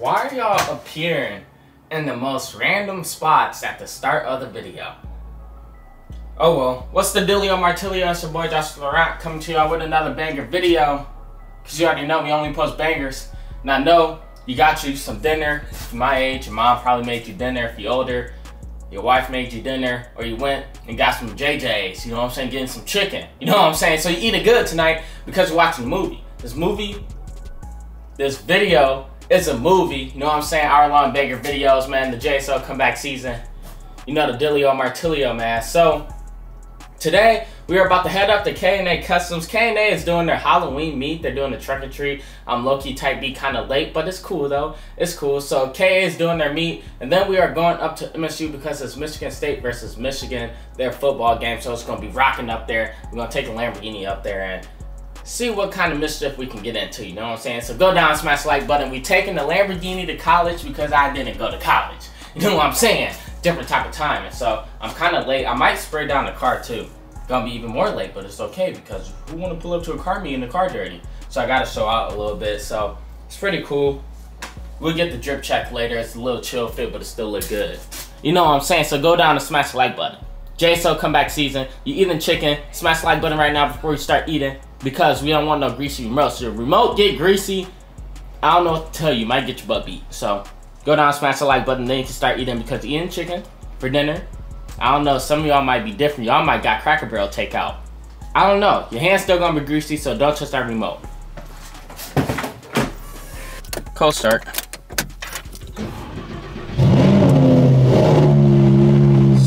Why are y'all appearing in the most random spots at the start of the video? Oh well, what's the dealio Martilio? It's your boy Josh Laurent coming to y'all with another banger video. Cause you already know we only post bangers. And I know you got you some dinner. If my age, your mom probably made you dinner. If you're older, your wife made you dinner. Or you went and got some JJ's, you know what I'm saying? Getting some chicken. You know what I'm saying? So you eating good tonight because you're watching a movie. This movie, this video it's a movie. You know what I'm saying? Hour long banger videos, man. The JSL comeback season. You know the Dilio Martilio, man. So today we are about to head up to K&A Customs. K&A is doing their Halloween meet. They're doing the trunk or treat. I'm low-key type B kind of late, but it's cool though. It's cool. So KA is doing their meet, and then we are going up to MSU because it's Michigan State versus Michigan, their football game. So it's gonna be rocking up there. We're gonna take a Lamborghini up there and see what kind of mischief we can get into, you know what I'm saying? So go down, smash the like button. We taking the Lamborghini to college because I didn't go to college. You know what I'm saying? Different type of time. And so I'm kind of late. I might spray down the car too. Gonna be even more late, but it's okay because who wanna pull up to a car meet in the car dirty? So I gotta show out a little bit. So it's pretty cool. We'll get the drip check later. It's a little chill fit, but it still look good. You know what I'm saying? So go down and smash the like button. JSL comeback season. You eating chicken, smash the like button right now before you start eating because we don't want no greasy remote. So your remote get greasy, I don't know what to tell you. Might get your butt beat. So go down, smash the like button, then you can start eating because eating chicken for dinner. I don't know. Some of y'all might be different. Y'all might got Cracker Barrel takeout. I don't know. Your hand's still gonna be greasy, so don't touch that remote. Cold start.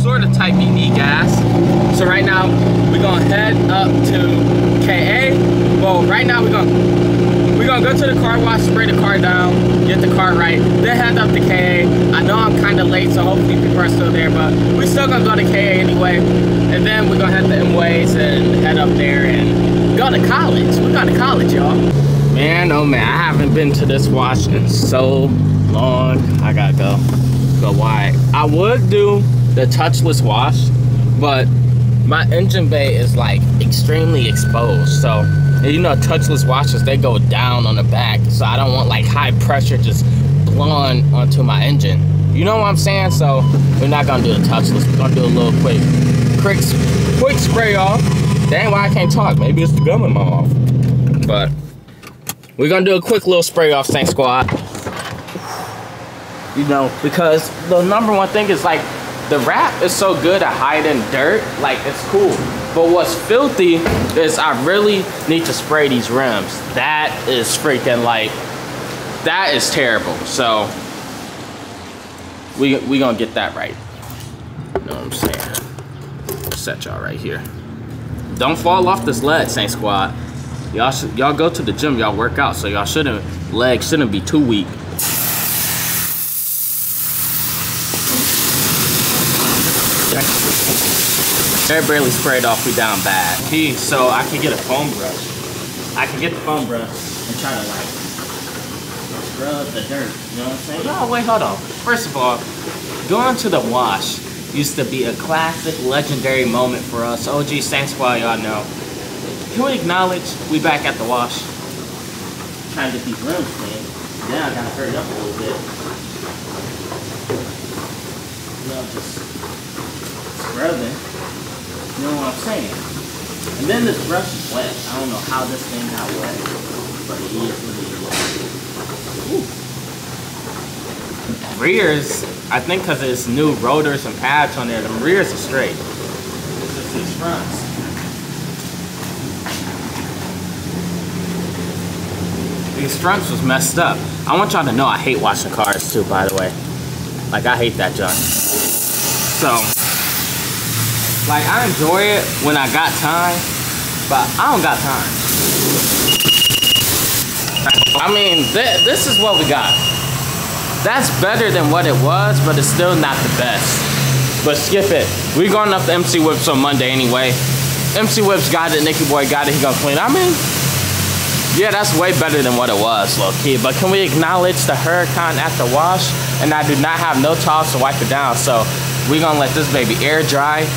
Sort of type you need gas. So right now, we're gonna head up to KA. Well, right now we're gonna we're gonna go to the car wash, spray the car down, get the car right, then head up to KA. I know I'm kind of late, so hopefully people are still there, but we're still gonna go to KA anyway. And then we're gonna head to M-Ways and head up there and go to college. We're going to college, y'all. Man, oh man, I haven't been to this wash in so long. I gotta go. Go why? I would do the touchless wash, but my engine bay is like extremely exposed. So, you know, touchless washers, they go down on the back. So I don't want like high pressure just blowing onto my engine. You know what I'm saying? So we're not gonna do the touchless. We're gonna do a little quick, quick, quick spray off. Dang, why I can't talk? Maybe it's the gum in my mouth. But we're gonna do a quick little spray off, Saint Squad. You know, because the number one thing is like the wrap is so good at hiding dirt, like it's cool. But what's filthy is I really need to spray these rims. That is freaking like, that is terrible. So we we gonna get that right. You know what I'm saying? Set y'all right here. Don't fall off this ledge, Saint Squad. Y'all y'all go to the gym, y'all work out, so y'all shouldn't legs shouldn't be too weak. Hair barely sprayed off, we down bad. P, so I can get a foam brush. I can get the foam brush and try to like scrub the dirt, you know what I'm saying? No, wait, hold on. First of all, going to the wash used to be a classic, legendary moment for us. OG Saint Squad, y'all know. Can we acknowledge we back at the wash? Trying to get these rims clean. Then I gotta hurry up a little bit. You know, just scrubbing. You know what I'm saying? And then this brush is wet. I don't know how this thing got wet, but it is what it is. Rears, I think because it's new rotors and pads on there, the rears are straight. It's just these fronts. These fronts was messed up. I want y'all to know I hate washing cars too, by the way. Like, I hate that junk. So, like, I enjoy it when I got time, but I don't got time. I mean, th this is what we got. That's better than what it was, but it's still not the best. But skip it. We going up the MC Whips on Monday anyway. MC Whips got it, Nicky Boy got it, he gonna clean I mean, yeah, that's way better than what it was, low key. But can we acknowledge the Huracan at the wash? And I do not have no towels to wipe it down, so we gonna let this baby air dry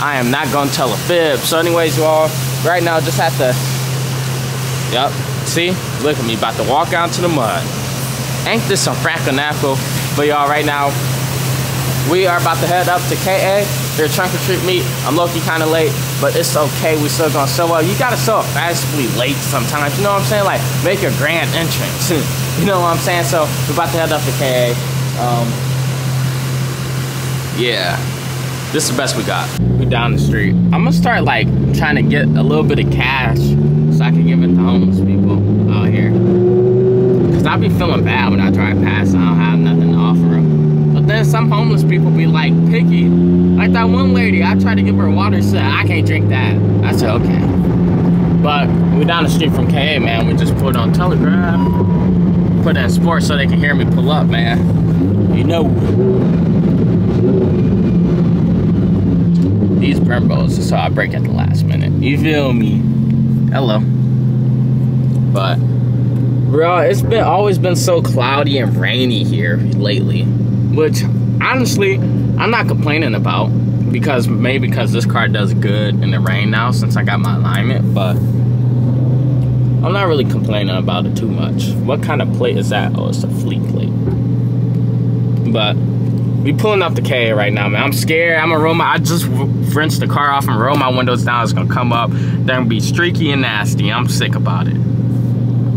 I am not gonna tell a fib. So anyways, y'all, right now just have to, yep, see, look at me, about to walk out to the mud. Ain't this some Franco But y'all, right now, we are about to head up to KA. They're trunk or treat meet. I'm low-key kind of late, but it's okay. We still gonna sell out. You gotta sell fastly late sometimes. You know what I'm saying? Like make a grand entrance. you know what I'm saying? So we're about to head up to KA. Um, yeah, this is the best we got. Down the street. I'm gonna start like trying to get a little bit of cash so I can give it to homeless people out here. Cause I be feeling bad when I drive past and I don't have nothing to offer them. But then some homeless people be like picky. Like that one lady, I tried to give her water, said I can't drink that. I said okay. But we down the street from KA, man. We just put on Telegraph. Put in sports so they can hear me pull up, man. You know. Brembos, so I break at the last minute. You feel me? Hello. But bro, it's been always been so cloudy and rainy here lately. Which honestly, I'm not complaining about because maybe because this car does good in the rain now since I got my alignment, but I'm not really complaining about it too much. What kind of plate is that? Oh, it's a fleet plate. But we pulling up the K right now, man. I'm scared. I'm a Roma. I just rinsed the car off and roll my windows down. It's gonna come up. They're gonna be streaky and nasty. I'm sick about it.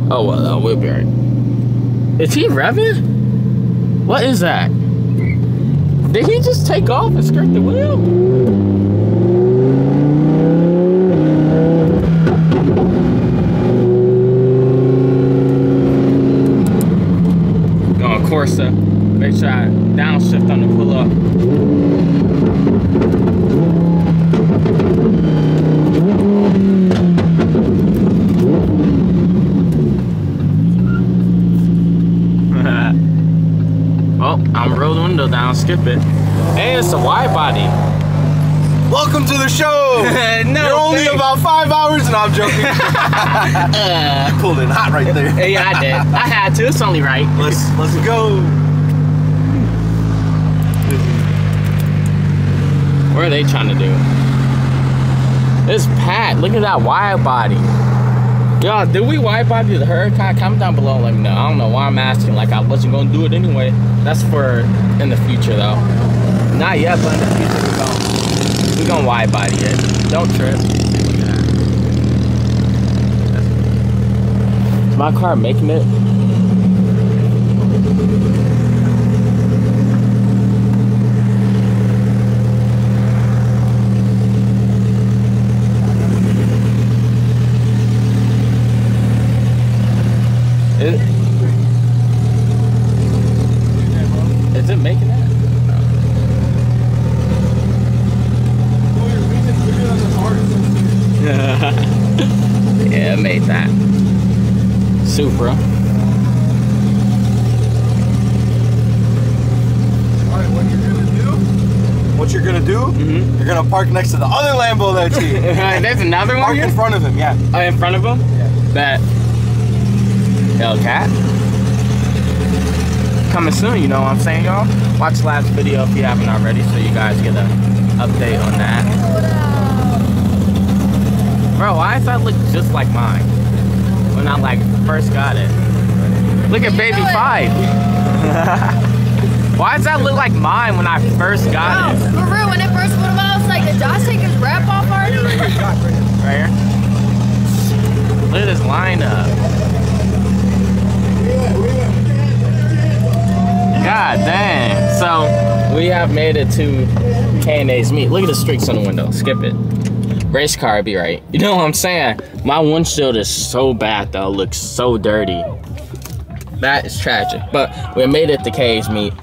Oh well, uh, we'll be right. Is he revving? What is that? Did he just take off and skirt the wheel? Going Corsa. Make sure I downshift on the pull up. oh, I'm rolling window down, skip it. Hey, it's a wide body. Welcome to the show. no, You're only thanks. about five hours, and I'm joking. uh, you pulled in hot right there. yeah, I did. I had to. It's only right. Let's let's go. What are they trying to do? It's Pat. Look at that wide body. Yo, did we wide body the Huracan? Comment down below. Like, no, I don't know why I'm asking. Like, I wasn't gonna do it anyway. That's for in the future, though. Not yet, but in the future we're going. We're gonna wide body it. Don't trip. Is my car making it? Supra. What you're gonna do? Mm-hmm. You're gonna park next to the other Lambo that you. There's another one. Park here? in front of him, yeah. Oh, in front of him? Yeah. That Hellcat. Coming soon, you know what I'm saying, y'all? Watch the last video if you haven't already, so you guys get an update on that. Bro, why does that look just like mine? when I like first got it. Look at baby five. Why does that look like mine when I first got it? For real, when it Josh take his wrap off already? right here. Look at this lineup. God dang. So we have made it to K&A's meet. Look at the streaks on the window. Skip it race car be right. You know what I'm saying? My windshield is so bad though, looks so dirty. That is tragic. But we made it to K's meet.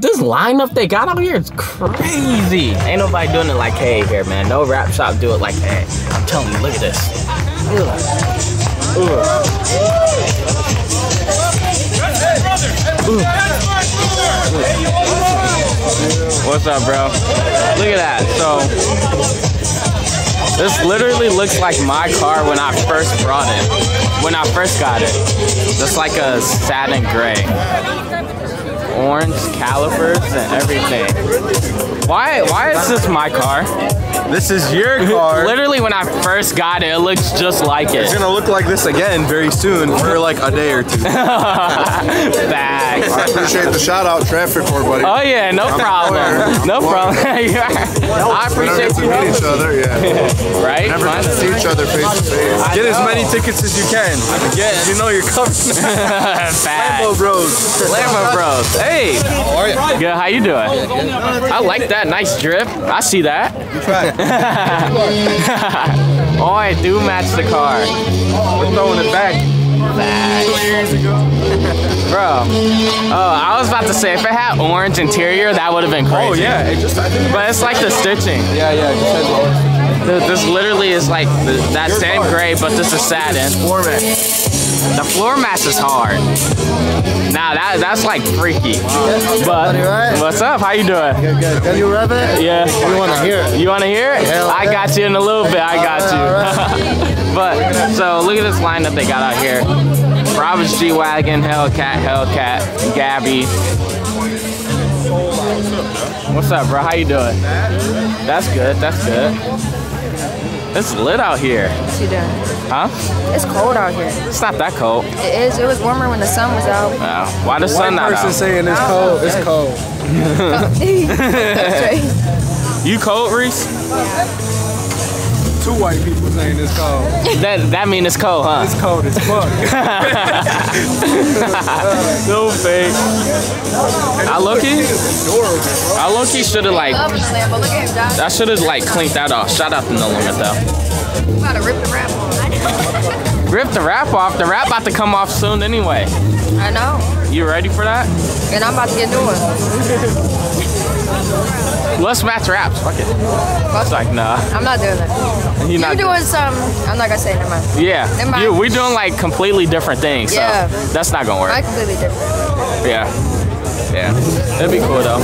This lineup they got out here is crazy. Ain't nobody doing it like K here, man. No wrap shop do it like that. I'm telling you, look at this. Ugh. What's up, bro? Look at that. So this literally looks like my car when I first brought it. When I first got it. Just like a satin gray. Orange calipers and everything. Why why is this my car? This is your car. Literally, when I first got it, it looks just like it. It's gonna look like this again very soon for like a day or two. Facts. I appreciate the shout out, traffic for buddy. Oh yeah, no problem. No problem. I appreciate get you meet each other, yeah. Right? Never get to see each other face to face. Get as many tickets as you can. Yes. You know you're coming. Lambo Facts. Bros. Lambo Bros. Hey. How are you? Good. How you doing? I like that. Nice drip. I see that. oh, I do match the car. We're throwing it back. Bro. Oh, I was about to say, if it had orange interior, that would have been oh, crazy. Oh yeah, it just. But it's like the stitching. Yeah, yeah, it just has orange. This literally is like the, that same gray, but this is satin. Format. The floor mats is hard. Nah, that that's like freaky. But what's up? How you doing? Good. Can you rev it? Yeah. We want to hear it. You want to hear it? Hell I yeah. got you in a little bit. I got you. but so look at this lineup they got out here. Roberts G Wagon, Hellcat, Hellcat, Gabby. What's up, bro? How you doing? That's good. That's good. It's lit out here, What you doing? Huh? It's cold out here. It's not that cold. It is. It was warmer when the sun was out. Uh, why the sun One not person out? saying it's cold. It's cold. Straight. You cold, Reese? Two white people saying it's cold. That that mean it's cold, huh? It's cold as fuck. no fake. I low-key, I low-key should have like, Loving the Lambo. Look at him, Josh. I should have like cleaned that off. Shout out to No Limit though. You gotta rip the wrap off. Rip the wrap off. The wrap about to come off soon anyway. I know. You ready for that? And I'm about to get new one. Let's match wraps. Fuck it. It's like nah. I'm not doing that. You You're not doing some. I'm not gonna say never mind. Never Yeah. mind. You, we doing like completely different things. So Yeah. that's not gonna work. I completely different. Yeah. Yeah. It'd be cool though.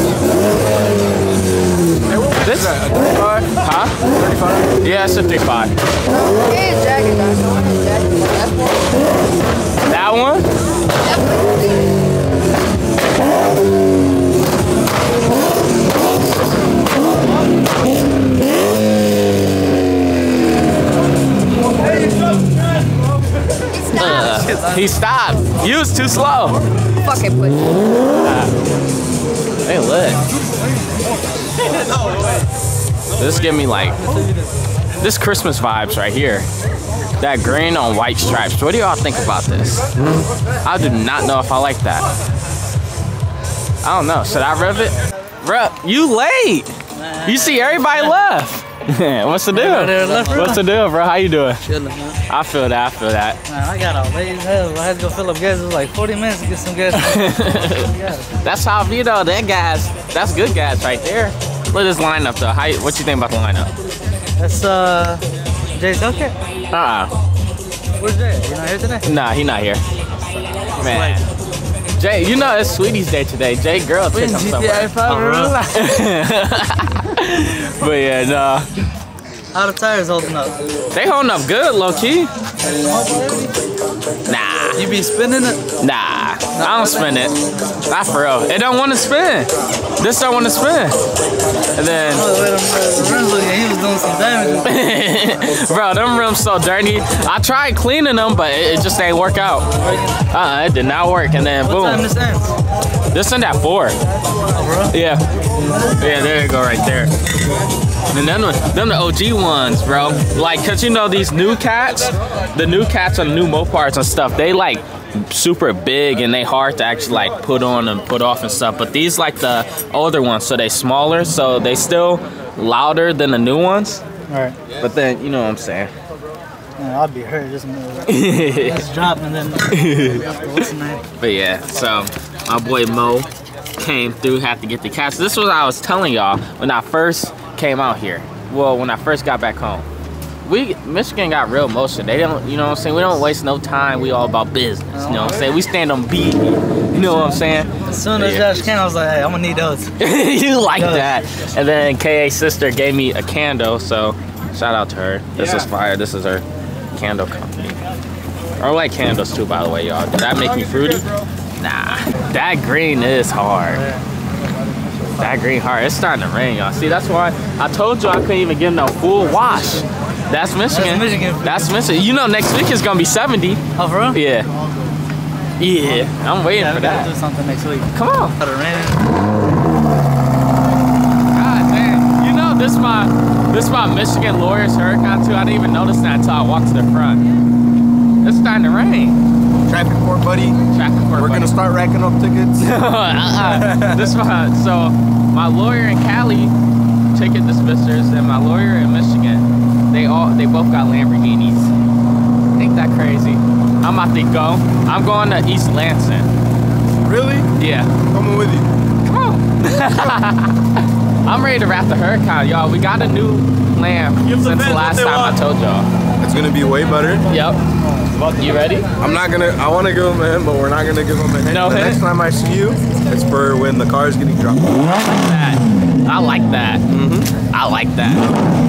This, huh? Yeah, it's a 3.5. Hey, it's jacket, Josh. I want his jacket. That's one. That one? Definitely. Uh, he stopped. You was too slow. Fucking push. Hey, lit. This give me like this Christmas vibes right here. That green on white stripes. What do y'all think about this? I do not know if I like that. I don't know. Should I rev it? Bruh, you late. You see everybody left. What's the deal? bro. What's the deal, bro? How you doing? I feel that. I feel that. Man, I got all late as hell. I had to go fill up gas. It was like 40 minutes to get some gas. That's how I though. That guys, that's good guys right there. Look at this lineup though. How, what you think about the lineup? That's uh, Jay's okay. Uh-uh. Where's Jay? You not here today? Nah, he not here. Man. Jay, you know it's Sweetie's Day today. Jay girl took in him GTA somewhere. 5, bro. but yeah, no. How the tires holding up? They holding up good, low key. Nah, You be spinning it? nah. I don't spin it. Not for real. It don't want to spin. This don't want to spin. And then Oh, wait, the rims look like he was doing some damage. Bro, them rims so dirty. I tried cleaning them, but it, it just ain't work out. Uh-uh, it did not work. And then boom, this ends? this in that four. Oh. Yeah, yeah, there you go, right there. And then them the OG ones, bro. Like, cause you know these new cats, the new cats on new Mopars and stuff, they like super big and they hard to actually like put on and put off and stuff. But these like the older ones, so they smaller, so they still louder than the new ones. Alright. But then you know what I'm saying. Man, I'll be hurt. Just let's drop and then the? But yeah, so my boy Mo came through, had to get the cats. This was what I was telling y'all when I first came out here. Well, when I first got back home. We Michigan got real motion. They don't, you know what I'm saying? We don't waste no time. We all about business. You know what I'm saying? We stand on beat. You know what I'm saying? As soon as Yeah. Josh came, I was like, hey, I'm gonna need those. you like No. that. And then KA's sister gave me a candle, so shout out to her. This is fire. This is her candle company. I like candles too, by the way, y'all. Did that make me fruity? Nah. That green is hard. That green heart, it's starting to rain, y'all. See, that's why I told you I couldn't even give no full wash. That's Michigan. That's Michigan. That's Michigan. You know, next week it's gonna be 70. Oh, for real? Yeah. Yeah, I'm waiting Yeah, for that. do something next week. Come on. Raining. God damn. You know, this is my this is my Michigan Lawyers Huracan too. I didn't even notice that until I walked to the front. It's starting to rain. Traffic court, buddy. Traffic court. We're buddy. gonna start racking up tickets. uh-uh. This one. So my lawyer in Cali, ticket dismissers, and my lawyer in Michigan, they all they both got Lamborghinis. Ain't that crazy? I'm about to go. I'm going to East Lansing. really? Yeah. Coming with you. Come on. I'm ready to wrap the Huracan, y'all. We got a new lamp Give the since the last they time I told y'all. It's gonna be way better. Yep. You ready? I'm not gonna. I want to give him a hint, but we're not gonna give him a hint. No the hint? next time I see you, it's for when the car is getting dropped. I like That. I like that. Mm-hmm. I like that.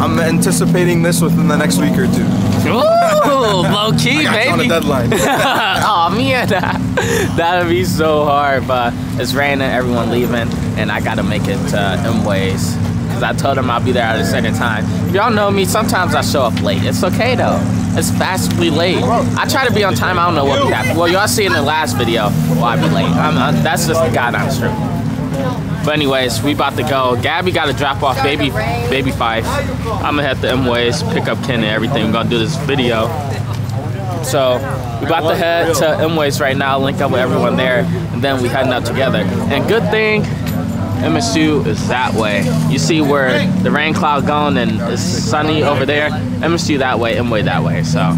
I'm anticipating this within the next week or two. Ooh, low key, I got you on a deadline. oh man, that, that'd be so hard. But it's raining, everyone leaving, and I gotta make it to M Ways because I told them I'll be there at a certain time. If y'all know me, sometimes I show up late. It's okay though. It's fastly late. I try to be on time. I don't know what be happening. Well, y'all see in the last video, well, I be late. I'm, uh, that's just the goddamn truth. But anyways, we about to go. Gabby got to drop off baby baby five. I'm gonna head to M Ways, pick up Ken and everything. We're gonna do this video. So we about to head to M Ways right now, link up with everyone there, and then we heading up together. And good thing MSU is that way. You see where the rain cloud going and it's sunny over there. MSU that way, M Way that way. So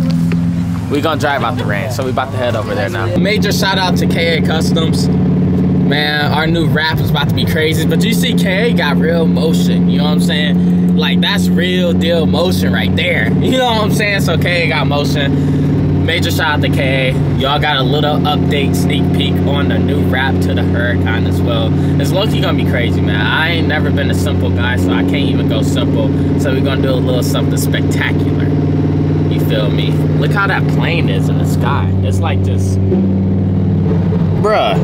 we gonna drive out the rain. So we about to head over there now. Major shout out to KA Customs. Man, our new wrap is about to be crazy. But you see, KA got real motion. You know what I'm saying? Like, that's real deal motion right there. You know what I'm saying? So, KA got motion. Major shout out to KA. Y'all got a little update, sneak peek on the new wrap to the Huracan as well. It's low-key gonna be crazy, man. I ain't never been a simple guy, so I can't even go simple. So, we're gonna do a little something spectacular. You feel me? Look how that plane is in the sky. It's like this. Bruh.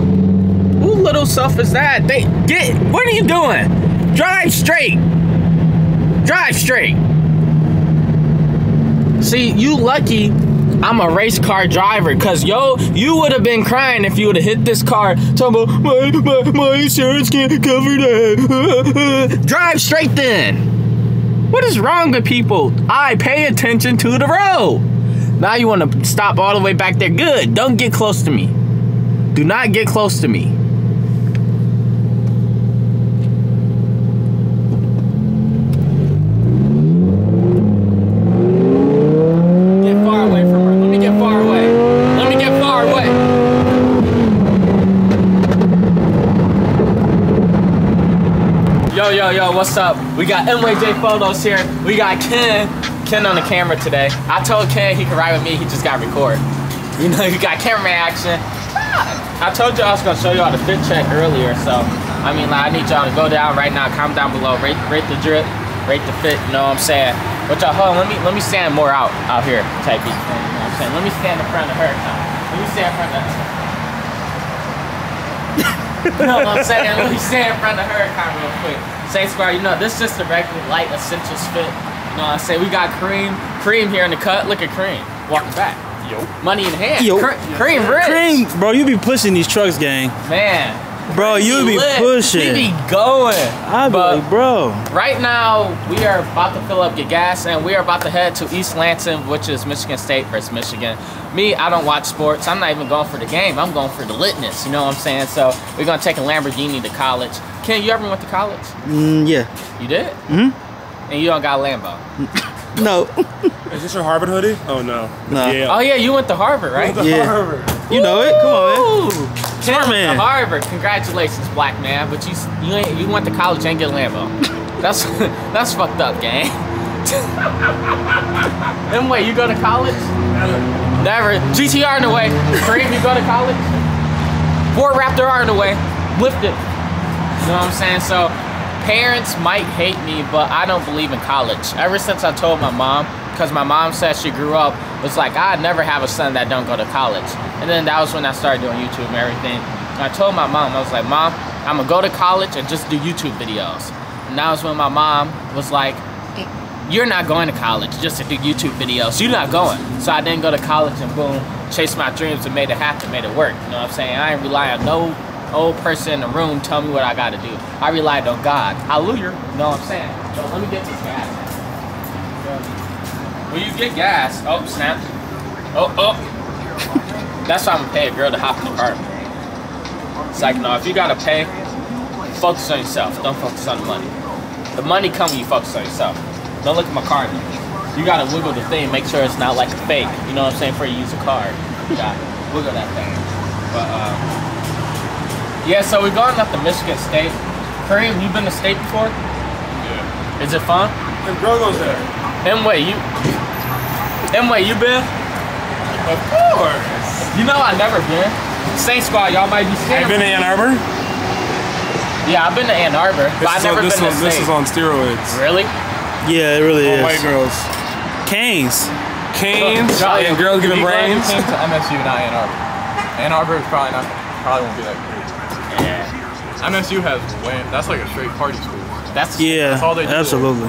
Who little self is that? They get what are you doing? Drive straight. Drive straight. See, you lucky I'm a race car driver, cause yo, you would have been crying if you would have hit this car. Talking about my, my, my insurance can't cover that. Drive straight then. What is wrong with people? I pay attention to the road. Now you want to stop all the way back there. Good. Don't get close to me. Do not get close to me. Get far away from her. Let me get far away. Let me get far away. Yo, yo, yo, what's up? We got MYJ Photos here. We got Ken. Ken on the camera today. I told Ken he could ride with me, he just got record. You know, you got camera action. I told y'all I was gonna show y'all the fit check earlier, so I mean like I need y'all to go down right now, comment down below, rate rate the drip, rate the fit, you know what I'm saying? But y'all hold on, let me let me stand more out out here type. You know what I'm saying? Let me stand in front of her. Let me stand in front of you know what I'm saying? Let me stand in front of her kind real quick. Say square, you know, this is just the regular light essentials fit. You know what I'm saying? We got cream, cream here in the cut. Look at cream. Walking back. Yo. Money in hand. Yo. Cre- cream rich. Cream, bro, you be pushing these trucks, gang. Man. Bro, you be lit. pushing. He be going. I be But- like, bro. Right now, we are about to fill up, get gas, and we are about to head to East Lansing, which is Michigan State versus Michigan. Me, I don't watch sports. I'm not even going for the game. I'm going for the litness. You know what I'm saying? So we're gonna take a Lamborghini to college. Ken, you ever went to college? Mm, yeah. You did? Mhm. And you don't got a Lambo? No. Is this your Harvard hoodie? Oh no. Nah. Yeah. Oh yeah, you went to Harvard, right? Yeah. Harvard. You know it. Come on, man. Smart man. to Harvard. Congratulations, black man. But you you ain't, you went to college and get Lambo. That's that's fucked up, gang. then wait, you go to college? Never. GTR in the way. Kareem, you go to college? Ford Raptor R in the way. Lift it. You know what I'm saying? So parents might hate me, but I don't believe in college. Ever since I told my mom, because my mom said she grew up, was like, I'd never have a son that don't go to college. And then that was when I started doing YouTube and everything. And I told my mom, I was like, Mom, I'm gonna go to college and just do YouTube videos. And that was when my mom was like, You're not going to college just to do YouTube videos. You're not going. So I didn't go to college and boom, chased my dreams and made it happen, made it work. You know what I'm saying? I ain't rely on no old person in the room tell me what I gotta do. I relied on God. Hallelujah. You know what I'm saying? So let me get this gas. When you get gas, oh snap. Oh, oh. That's why I'm gonna pay a girl to hop in the car. It's like, no, if you gotta pay, focus on yourself. Don't focus on the money. The money come when you focus on yourself. Don't look at my card. You gotta wiggle the thing, make sure it's not like a fake. You know what I'm saying? Before you use a card, you gotta wiggle that thing. But um, yeah. So we're going up to Michigan State. Kareem, you been to state before? Yeah. Is it fun? And girl goes there. Emway, you. Emway, you been? Of course. You know I never been. Saint Squad, y'all might be scared. I've been to Ann Arbor. Yeah, I've been to Ann Arbor, but I've never on, this been to one, This is on steroids. Really? Yeah, it really All is. white girls. Canes. Canes Charlie, and girls giving Be you brains. came to MSU, not Ann Arbor. Ann Arbor is probably not, probably won't be that great. Yeah. MSU has way, that's like a straight party school. That's Yeah, all they do. absolutely.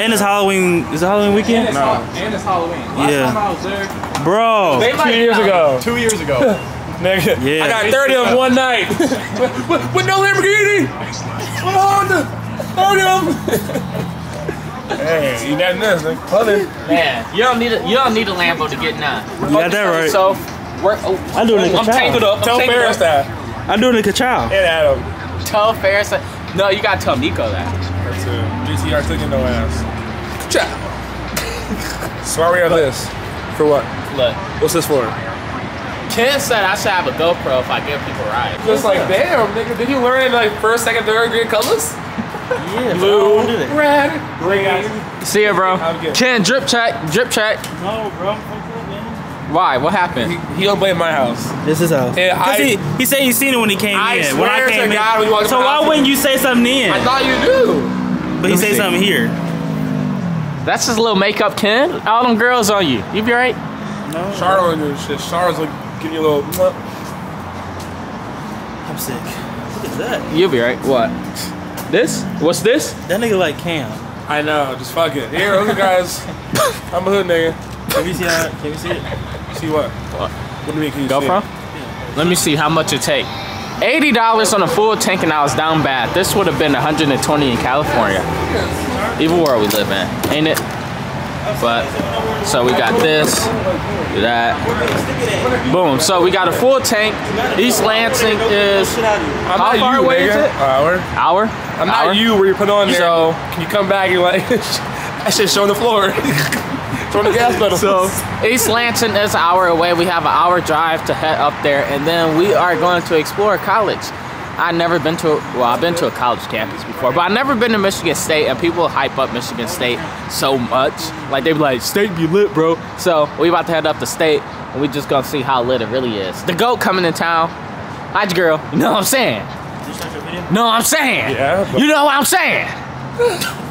And it's Halloween. Is it Halloween weekend? it's, No. and it's Halloween. Last Yeah. time I was there, Bro. They Two years ago. two years ago. Nigga, Yeah. I got 30 of them one night. with, with, with no Lamborghini. With Honda. 30 of them. hey, you got this, nigga. Other. Man, you don't need a you don't need a Lambo to get none. You got that right. So, work. Oh, I do it in I'm tangled up. I'm Tell tangled Ferris that. I'm doing a ka-chow. And Adam. Tell Ferris. that- No, you gotta tell Nico that. That's it. GTR taking no ass. Ciao. so why we have this? For what? Look, What's this for? Ken said I should have a GoPro if I give people rides. Just like, damn, nigga, did you learn in like first, second, third grade colors? Yeah, Blue, Blue. Do red, green. See ya, bro. Ken, drip check, drip check. No, bro. Fuck up, man. Why? What happened? He don't blame my house. This is how. Yeah, I- he, he said he seen it when he came I in. when I swear to came God, when you walked in. in So why house- wouldn't you say something in? I thought you knew. But he said see. something here. That's just a little makeup, Ken. All them girls on you. You be right? Charlotte and shit. Charlotte's like giving you a little. I'm sick. Look at that. You'll be right. What? This? What's this? That nigga like Cam. I know, just fuck it. Here, look, guys. I'm a hood nigga. Can we see that? Can we see it? See what? What? What do you mean? Can you GoPro? see Let me see how much it take. Eighty dollars on a full tank and I was down bad. This would have been 120 in California. Evil world we live in, ain't it? But so we got this, that, boom. So we got a full tank. East Lansing is I'm how not far you, away is it? Hour. Hour. I'm Hour? not you where you put on there. So- can you come back and like that shit showing the floor, showing the gas pedal. So East Lansing is an hour away. We have an hour drive to head up there, and then we are going to explore college. I've never been to, well, I've been to a college campus before, but I've never been to Michigan State, and people hype up Michigan State so much. Like, they be like, State be lit, bro. So, we about to head up to State, and we just gonna see how lit it really is. The GOAT coming in town. Hi, girl. You know what I'm saying? No, I'm saying. Yeah, but- You know what I'm saying?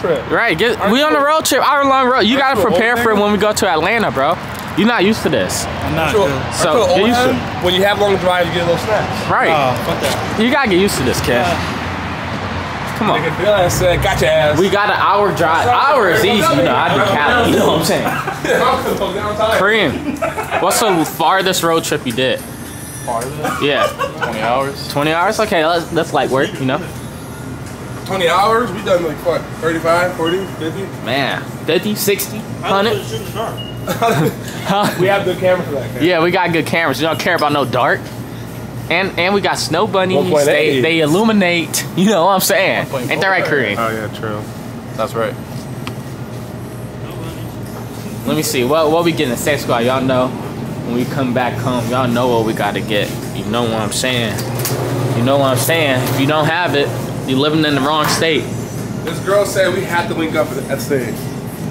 Trip. Right, get, we on a road trip, hour long road. You gotta Aren't you an prepare for it when we go to Atlanta, bro. You're not used to this. I'm not. So, dude. So, so get used to old when you have long drive, you get a little snacks. Right. Oh, fuck that. You gotta get used to this, kid. Come on. Nigga, Bill ass said, got your ass. We got an hour drive. Hour is easy, you know. I do Cali, you know what I'm saying? Kareem, what's the farthest road trip you did? Part of it, Yeah, 20 hours. 20 hours? Okay, that's, that's light work, you know? 20 hours, we done like what, 35, 40, 50? Man, 50, 60, 100? We have good camera for that. Cam. Yeah, we got good cameras. You don't care about no dark. And and we got snow bunnies. They, they illuminate. You know what I'm saying? Ain't that right, Kareem? Oh yeah, true. That's right. Let me see. What what we getting in Sex Squad? Y'all know when we come back home, y'all know what we gotta get. You know what I'm saying? You know what I'm saying? If you don't have it, you're living in the wrong state, This girl said we have to link up at at stage.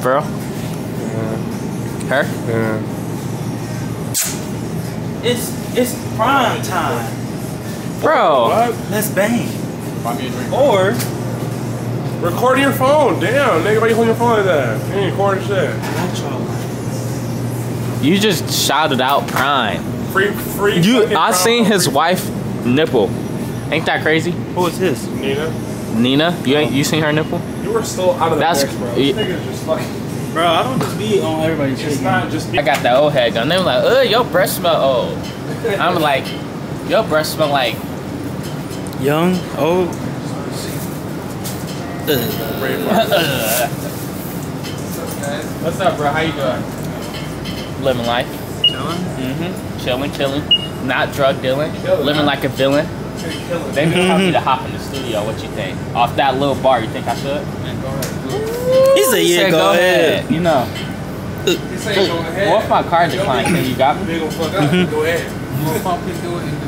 bro. Her? Yeah. It's it's prime time. Bro. What? Let's bang. Buy me a drink. Or Recording your phone. Damn, nigga, why you holding your phone like that? You ain't recording shit. You just shouted out Prime. Free, free. You, I promo, seen his wife nipple. Ain't that crazy? Who is his? Nina, Nina, you ain't you seen her nipple? you were still out of the That's- mix, bro. yeah. This just fucking. Bro, I don't just be on everybody's shit. It's not just. I got that old head gun. They were like, "Uh, your breath smell old." I'm like, "Your breath smell like." Young, old. What's up, guys? What's up, bro? How you doing? Living life. Chilling. Mm-hmm. Chilling, killing. Not drug dealing. Living like a villain. They be telling me to hop in the studio. What you think? Off that little bar, you think I should? Man, go He said, yeah, Said, go, ahead. You know. He say go ahead. What if my car declined? Can you got me? They gonna fuck up. Mm-hmm. Go ahead. Lil Pump can do it.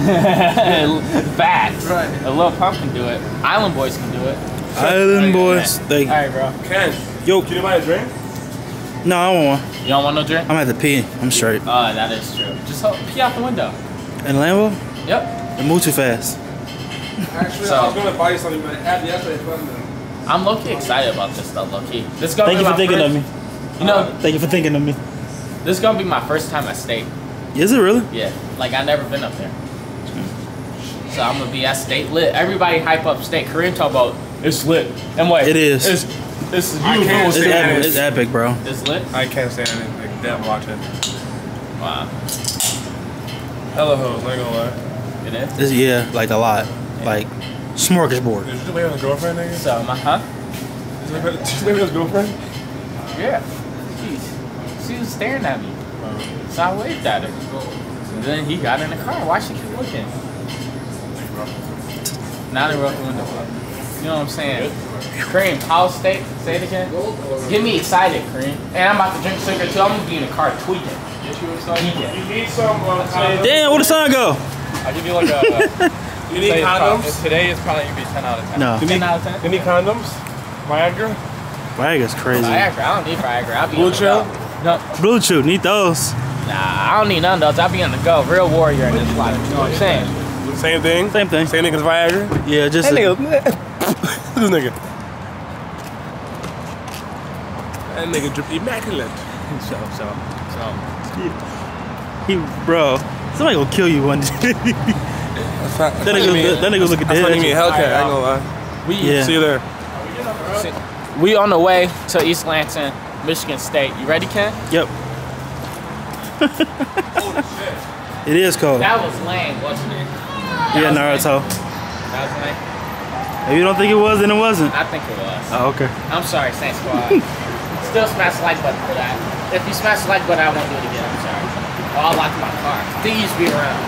Facts. Right. A little pump can do it. Island boys can do it. Island boys. Thank All right, bro. Ken, Yo, can you buy a drink? no, I don't want one. You don't want no drink? I'm at the pee. I'm straight. Oh, that is true. Just hold, pee out the window. And Lambo, Yep. They move too fast. Actually, So- I was gonna buy you something, but after yesterday, fun though. I'm lucky excited about this stuff, low key. This gonna Thank be you for thinking first, of me. You know, Thank you for thinking of me. this is gonna be my first time at state. Is it really? Yeah, like I never been up there. So I'm gonna be at state lit. Everybody hype up state. Kareem talk about it's lit. And what? It is. It's it's I beautiful. can't It's say epic, it's epic, bro. It's lit. I can't stand it. like that watching. Wow, Hella hoes, I ain't gonna lie. It is. It's, yeah, like a lot. Like smorgasbord. Did you wait on a girlfriend, nigga? So my huh? Did you wait- did you wait on his girlfriend? Yeah. Jeez. She was staring at me. So I waved at her. And then he got in the car. Why she keep looking? Now they broke the window up. You know what I'm saying? Cream, how state? Say it again. Get me excited, Cream. And I'm about to drink cigarette too. I'm gonna be in the car tweaking. Tweaking. You need some uh, condoms. Damn, where the sun go? I'll give you like a. You need condoms? today is probably gonna be 10 out of 10. No, You 10 need, out of 10. you need condoms? Viagra? Viagra's crazy. Viagra. I don't need Viagra. I'll be Blue on Chew? No, Blue Chew, need those. nah, I don't need none of those. I'll be on the go. Real warrior in this life. You know what I'm saying? Same thing? Same thing. Same thing as Viagra? Yeah, just That a- nigga, this nigga. That nigga drip immaculate. So, so, so. he, bro. Somebody gonna kill you one day. That's not, that nigga, that nigga looking That's dead. not at even a you. Hellcat, I ain't gonna lie. We, Yeah. See you there. we on the way to East Lansing, Michigan State. You ready, Ken? Yep. it is cold. That was lame, wasn't it? Yeah, was Naruto. That was lame. If you don't think it was, then it wasn't. I think it was. Oh, okay. I'm sorry, Saint Squad. Still smash the like button for that. If you smash the like button, I won't do it again. Oh, I'll lock my car. Thieves be around.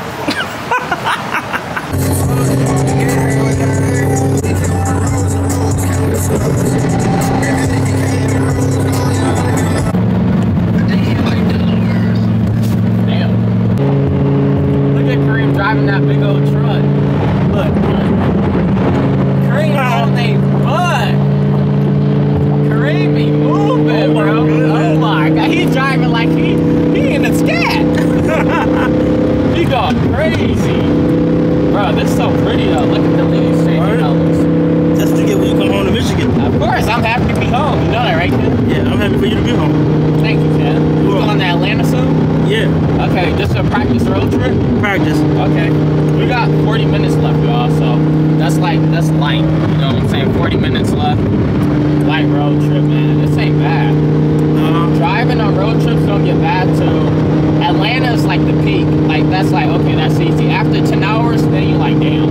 Damn. Look at Kareem driving that big old truck. Look. Kareem on they butt. He crazy. Bro, this is so pretty though. Look at the leaves changing colors. That's what you get when you come home to Michigan. Of course, I'm happy to be home. You know that, right, Ken? Yeah, I'm happy for you to be home. Thank you, Ken. You going to Atlanta soon? Yeah, Okay, just a practice road trip? practice. Okay. We got 40 minutes left, y'all, so that's like, that's light. You know what I'm saying? 40 minutes left. Light road trip, man. This ain't bad. Uh, Driving on road trips don't get bad too. Is like the peak. Like, that's like, okay, that's easy. After 10 hours, then you like, damn.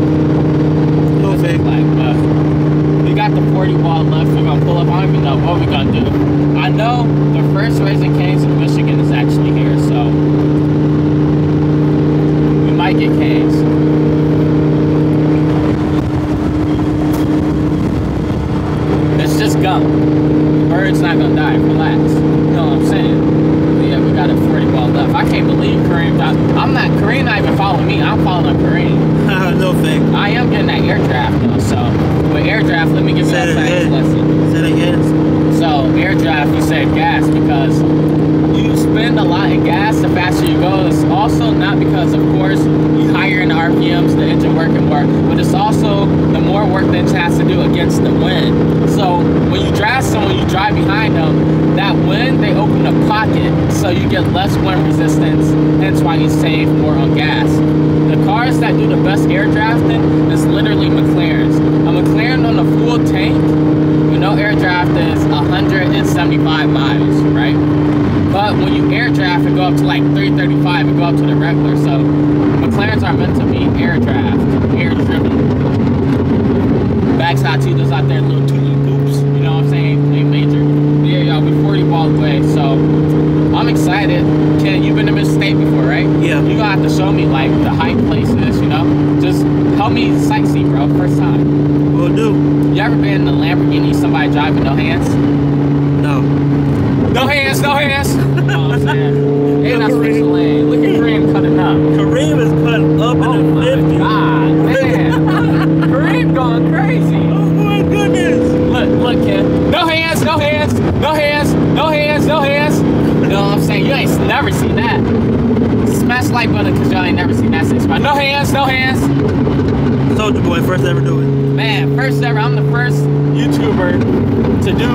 It's like, but we got the 40 ball left. We're gonna pull up. I don't even know what we're gonna do. I know the first Raising Canes in Michigan is actually here, so we might get canes. It's just gum. The bird's not gonna die. Relax. You know what I'm saying? But yeah, we got a 40. I can't believe Kareem. I'm not. Kareem not even following me. I'm following Kareem. no fake. I am getting that air draft though, so with air draft, let me give you that it again. lesson. Say that again. So air draft, you save gas because spend a lot in gas the faster you go. It's also not because, of course, you higher in the RPMs, the engine working more, but it's also the more work the engine has to do against the wind. So when you draft someone, you drive behind them. That wind, they open a pocket, so you get less wind resistance, hence why you save more on gas. The cars that do the best air drafting is literally McLarens. A McLaren on a full tank, you know air draft is 175 miles, right? But when you air draft, it go up to like 335, and go up to the regular. So McLarens are meant to be air draft, air driven. Backside Cheetos out there, little tootly poops, you know what I'm saying? They major. Yeah, y'all, we 40 ball away, so I'm excited. Ken, you've been to state before, right? Yeah. You gonna have to show me like the high places, you know? Just help me sightsee, bro. First time. Will do. You ever been in a Lamborghini, somebody driving no hands? No. No hands, no hands. Oh, you Look at Kareem cutting up. Kareem is cutting up Oh in the 50. god, man. Kareem going crazy. Oh my goodness. Look, look, kid. No hands, no hands, no hands, no hands, no hands. You know what I'm saying? You ain't never seen that. Smash like button because y'all ain't never seen that since. No hands, no hands. Told you, boy, first ever do it. Man, first ever, I'm the first YouTuber to do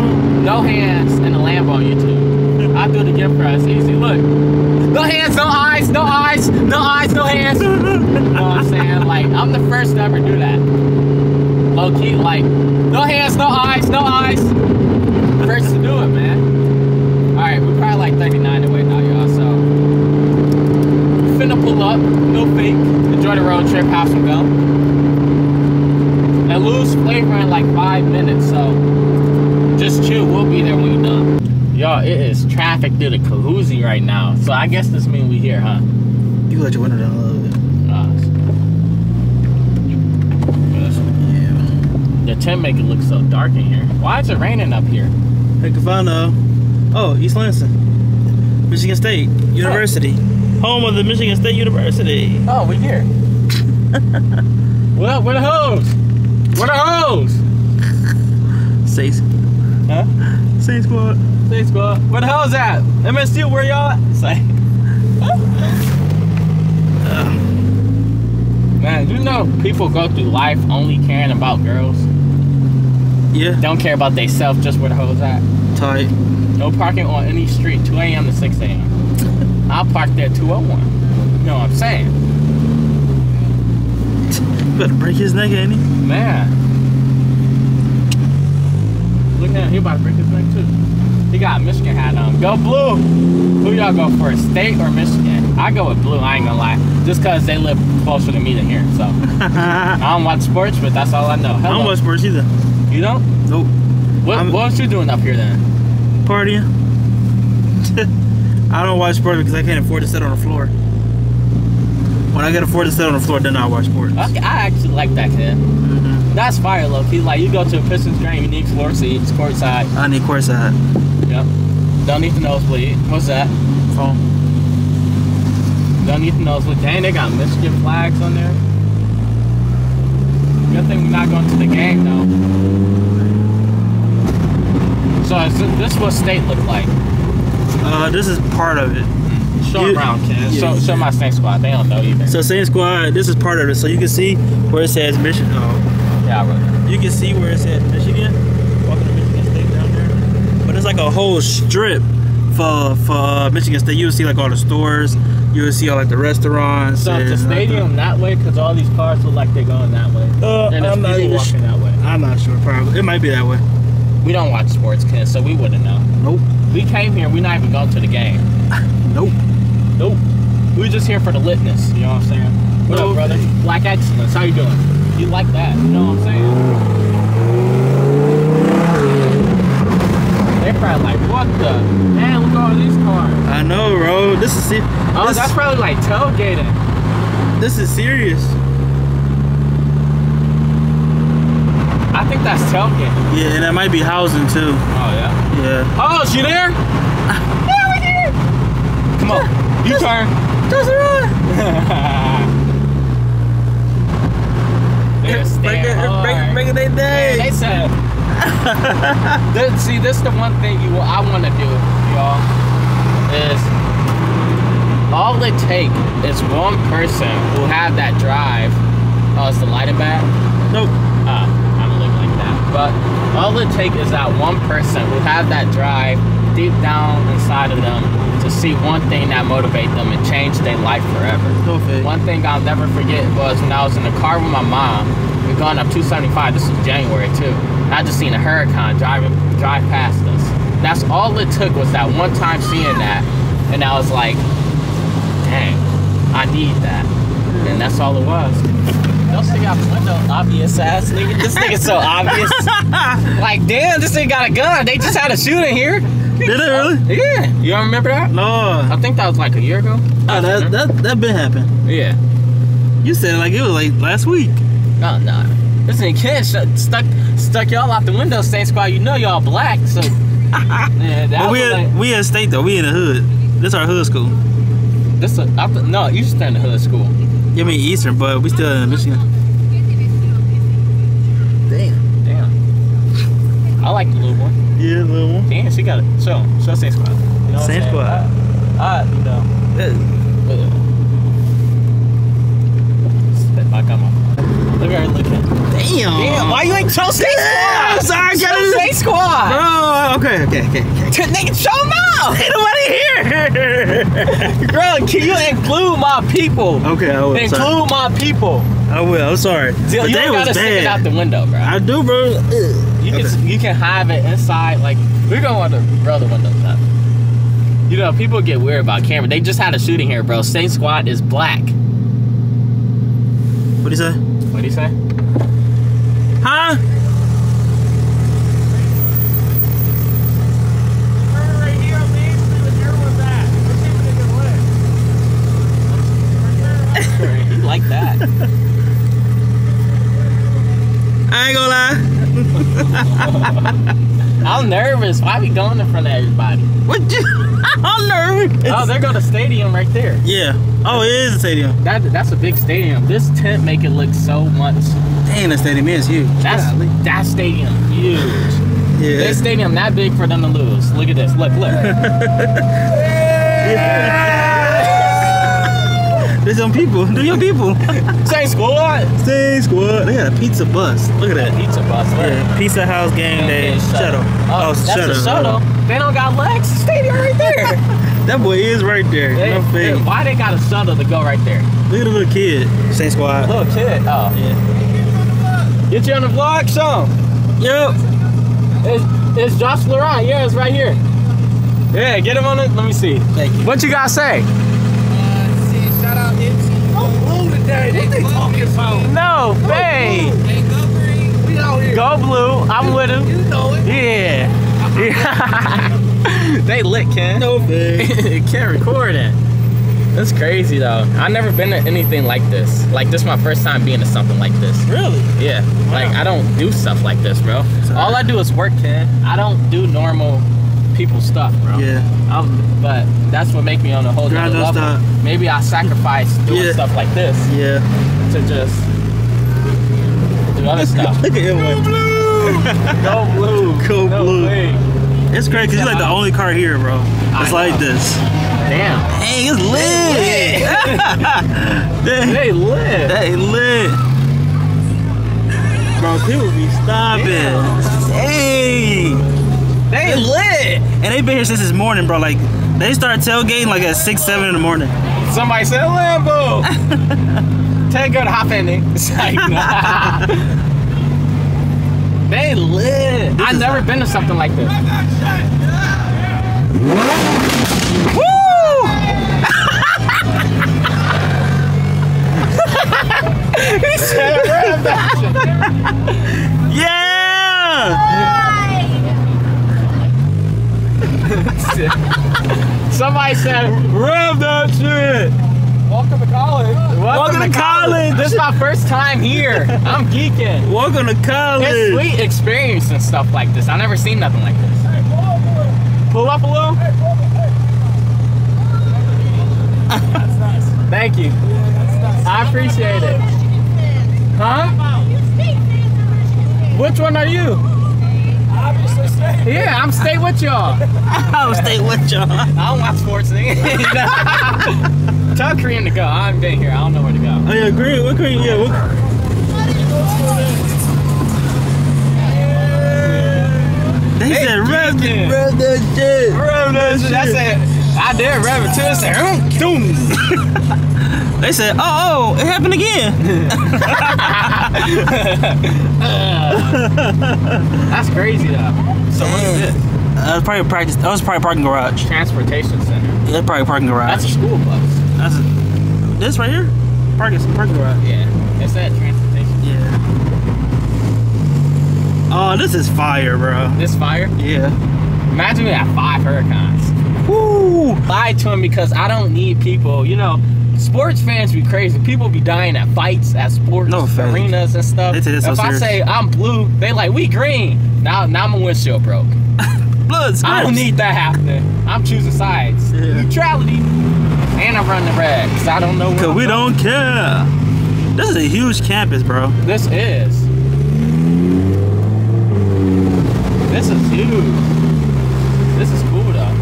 no hands in a Lambo on YouTube. I'll do it again for us. Easy, look. No hands, no eyes, no eyes, no eyes, no hands. You know what I'm saying? Like, I'm the first to ever do that. Low key, like, no hands, no eyes, no eyes. First to do it, man. Alright, we're probably like 39 away now, y'all, so. Finna pull up, no fake. Enjoy the road trip, have some gum and lose flavor in like five minutes. So just chill. We'll be there when you're done. Y'all, it is traffic through the Kahoozie right now. So I guess this means we here, huh? You let your window down a little bit. Uh. Yeah. the tent make it look so dark in here. Why is it raining up here? Heck if I know. Oh, East Lansing. Michigan State University. Home of the Michigan State University. Oh, we here. well, where the hose? Where the hose? Saints. Huh? Saints squad. Squad. Where the hell's at? MSU, where y'all at? Say. Man, you know people go through life only caring about girls. Yeah. Don't care about they self, just where the hoes at. Tight. No parking on any street, 2 a.m. to 6 a.m. I'll park there 201. You know what I'm saying? Better break his neck, ain't he? Man. Look at him, he about to break his neck too. He got a Michigan hat on. Go blue! Who y'all go for, state or Michigan? I go with blue, I ain't gonna lie. Just cause they live closer to me than here, so. I don't watch sports, but that's all I know. I don't watch sports either. You don't? Nope. What, I'm- what was you doing up here then? Partying. I don't watch sports because I can't afford to sit on the floor. When I can afford to sit on the floor, then I watch sports. Okay, I actually like that kid. Mhm. That's fire, low key. Like, you go to a Pistons game, you need floor seats, courtside. I need courtside. Don't need the nosebleed. What's that? Phone. Don't need the nosebleed. Dang, they got Michigan flags on there. Good thing we're not going to the game, though. So, is this this what state look like? Uh, this is part of it. Show You- around, kid. yeah. Show, show my snake squad. They don't know either. So Saint Squad. This is part of it. So you can see where it says Michigan. Oh, yeah, I wrote that. you can see where it says Michigan. Walking to Michigan State down there. But it's like a whole strip for for uh, Michigan State. You'll see like all the stores. You'll see all like the restaurants. So, the stadium that way? Because all these cars look like they're going that way. Uh, And I'm not even walking that way. I'm not sure. Probably it might be that way. We don't watch sports, kid, so we wouldn't know. Nope. We came here, we're not even going to the game. Nope. Nope. We're just here for the litness, you know what I'm saying? What Nope. up, brother? Black excellence, how you doing? You like that, you know what I'm saying? They probably like, what the? Man, look at all these cars. I know, bro. This is se- Oh, that's probably like tailgating. this is serious. I think that's tailgating. Yeah, and that might be housing too. Oh, yeah. Yeah. Oh, she there? yeah, we here. Come on, you turn. Just run. They're staying hard. Break, break, break Man, day. they said. this, see, this is the one thing you I want to do, y'all. Is all it take is one person who have that drive. Oh, is the lighting bad? Nope. Uh, I don't look like that. But all it take is that one person who have that drive deep down inside of them to see one thing that motivate them and change their life forever. Fake. One thing I'll never forget was when I was in the car with my mom. We are going up 275. This was January too. I just seen a Huracan driving drive past us. That's all it took was that one time seeing that, and I was like, dang, I need that. And that's all it was. Don't stick out the window, obvious ass nigga. This nigga's so obvious. like, damn, this nigga got a gun. They just had a shooting here. Did it really? Yeah. You don't remember that? No. I think that was like a year ago. Oh, that that that been happened. Yeah. You said like it was like last week. Oh, no, no. This nigga kid stuck stuck y'all out the window, Saint Squad. You know y'all black, so. yeah, that But we was at, like, we at state though. We in the hood. This our hood school. this. A, I, th- no, you just in the hood school. Yeah, I mean Eastern, but we still in Michigan. Damn. Damn. I like the little one. Yeah, little one. Damn, she got it. So, so Saint Squad. You know what I'm Saint saying? Squad. I, I, you know. Uh, Spit back on my. Look at her looking. Damn. Damn, why you ain't show Damn, Squad? sorry, I show gotta- Squad. Oh, okay, okay, okay, okay. Nigga, show them out. Ain't nobody here. Girl, can you include my people? okay, I will. Sorry. Include my people. I will. I'm sorry. You But don't they gotta stick it out the window, bro. I do, bro. You can you can have it inside. Like we're gonna want to roll the windows up. You know, people get weird about camera. They just had a shooting here, bro. Saint Squad is black. What do you say? What do you say? Huh? Like that? I ain't gonna lie. I'm nervous. Why we going in front of everybody? What you? I'm nervous. Oh, there go the stadium right there. Yeah. Oh, it is a stadium. That that's a big stadium. This tent make it look so much. Dang, that stadium is huge. That's Golly. that stadium huge. yeah. This stadium that big for them to lose. Look at this. Look, look. There's some people. Do your people. Saint Squad. Stay squad. They got a pizza bus. Look at that. Pizza bus. Look. Yeah, Pizza House Game Day Okay, shuttle. Oh, oh, that's shuttle. a shuttle. They don't got legs. Stadium right there. That boy is right there. They- no they- fake. why they got a shuttle to go right there? Look at the little kid. Saint Squad. Little kid. Oh. Yeah. Get you on the vlog, show 'em. Yep. It's, it's Josh Laurent. Yeah, it's right here. Yeah, get him on it. Let me see. Thank you. What you gotta say? Shout out Nipsey. What they talking about? No, hey. Hey, go green. We out here. Go blue. I'm with him. You know it. Yeah. yeah. they lit, Ken. No fake. Can't record it. That's crazy though. I've never been to anything like this. Like this is my first time being to something like this. Really? Yeah. Like I don't do stuff like this, bro. All I do is work, Ken. I don't do normal people stuff, bro. Yeah. Um, but that's what make me on a whole Grind other level. stop. Maybe I sacrifice doing Yeah. stuff like this Yeah. to just do other stuff. Look at him. Go Go blue. Go No blue. way. It's crazy because you're like the only car here, bro. It's like this. Damn. Hey, it's lit. Dang. They lit. Hey, lit. Bro, people be stopping. Hey. They lit. And they've been here since this morning, bro. Like, they start tailgating like at 6, 7 in the morning. Somebody said Lambo. Take her to hop in it. It's like, nah. They lit. I've never been to something like this. he said, "Rev that Yeah. Shit." Somebody said, "Rev that shit." Welcome to college. Welcome, Welcome to college. This is my first time here. I'm geeking. Welcome to college. It's sweet experience and stuff like this. I never seen nothing like this. Pull up a little. Thank you. I appreciate it. Huh? Which one are you? Yeah, I'm stay with y'all. I'll stay with y'all. I don't watch sports thing. Tell Kareem to go. I haven't been here. I don't know where to go. Oh, yeah, green. What green? Yeah, what? They Hey, said, rev, geeking. rev that shit. Bro, that's, that's it. I I did rev it too. It said, "Hmm, doom. They said, oh, oh, it happened again. That's crazy though. So what is this? Uh, that was probably a practice. That was probably a parking garage. Transportation center. That's probably a parking garage. That's a school bus. That's a, this right here. Parking parking garage. Yeah. It's that transportation. Yeah. Oh, this is fire, bro. This fire. Yeah. Imagine we had five Huracans. Woo! Lied to him because I don't need people. You know, sports fans be crazy. People be dying at fights, at sports No arenas and stuff. They take so if serious. I say I'm blue, they like we green. Now, now I'm a windshield broke. Blood I don't need that happening. I'm choosing sides. Yeah. Neutrality. And I'm running red because I don't know Cause we going. don't care. This is a huge campus, bro. This is. This is huge. This is cool though.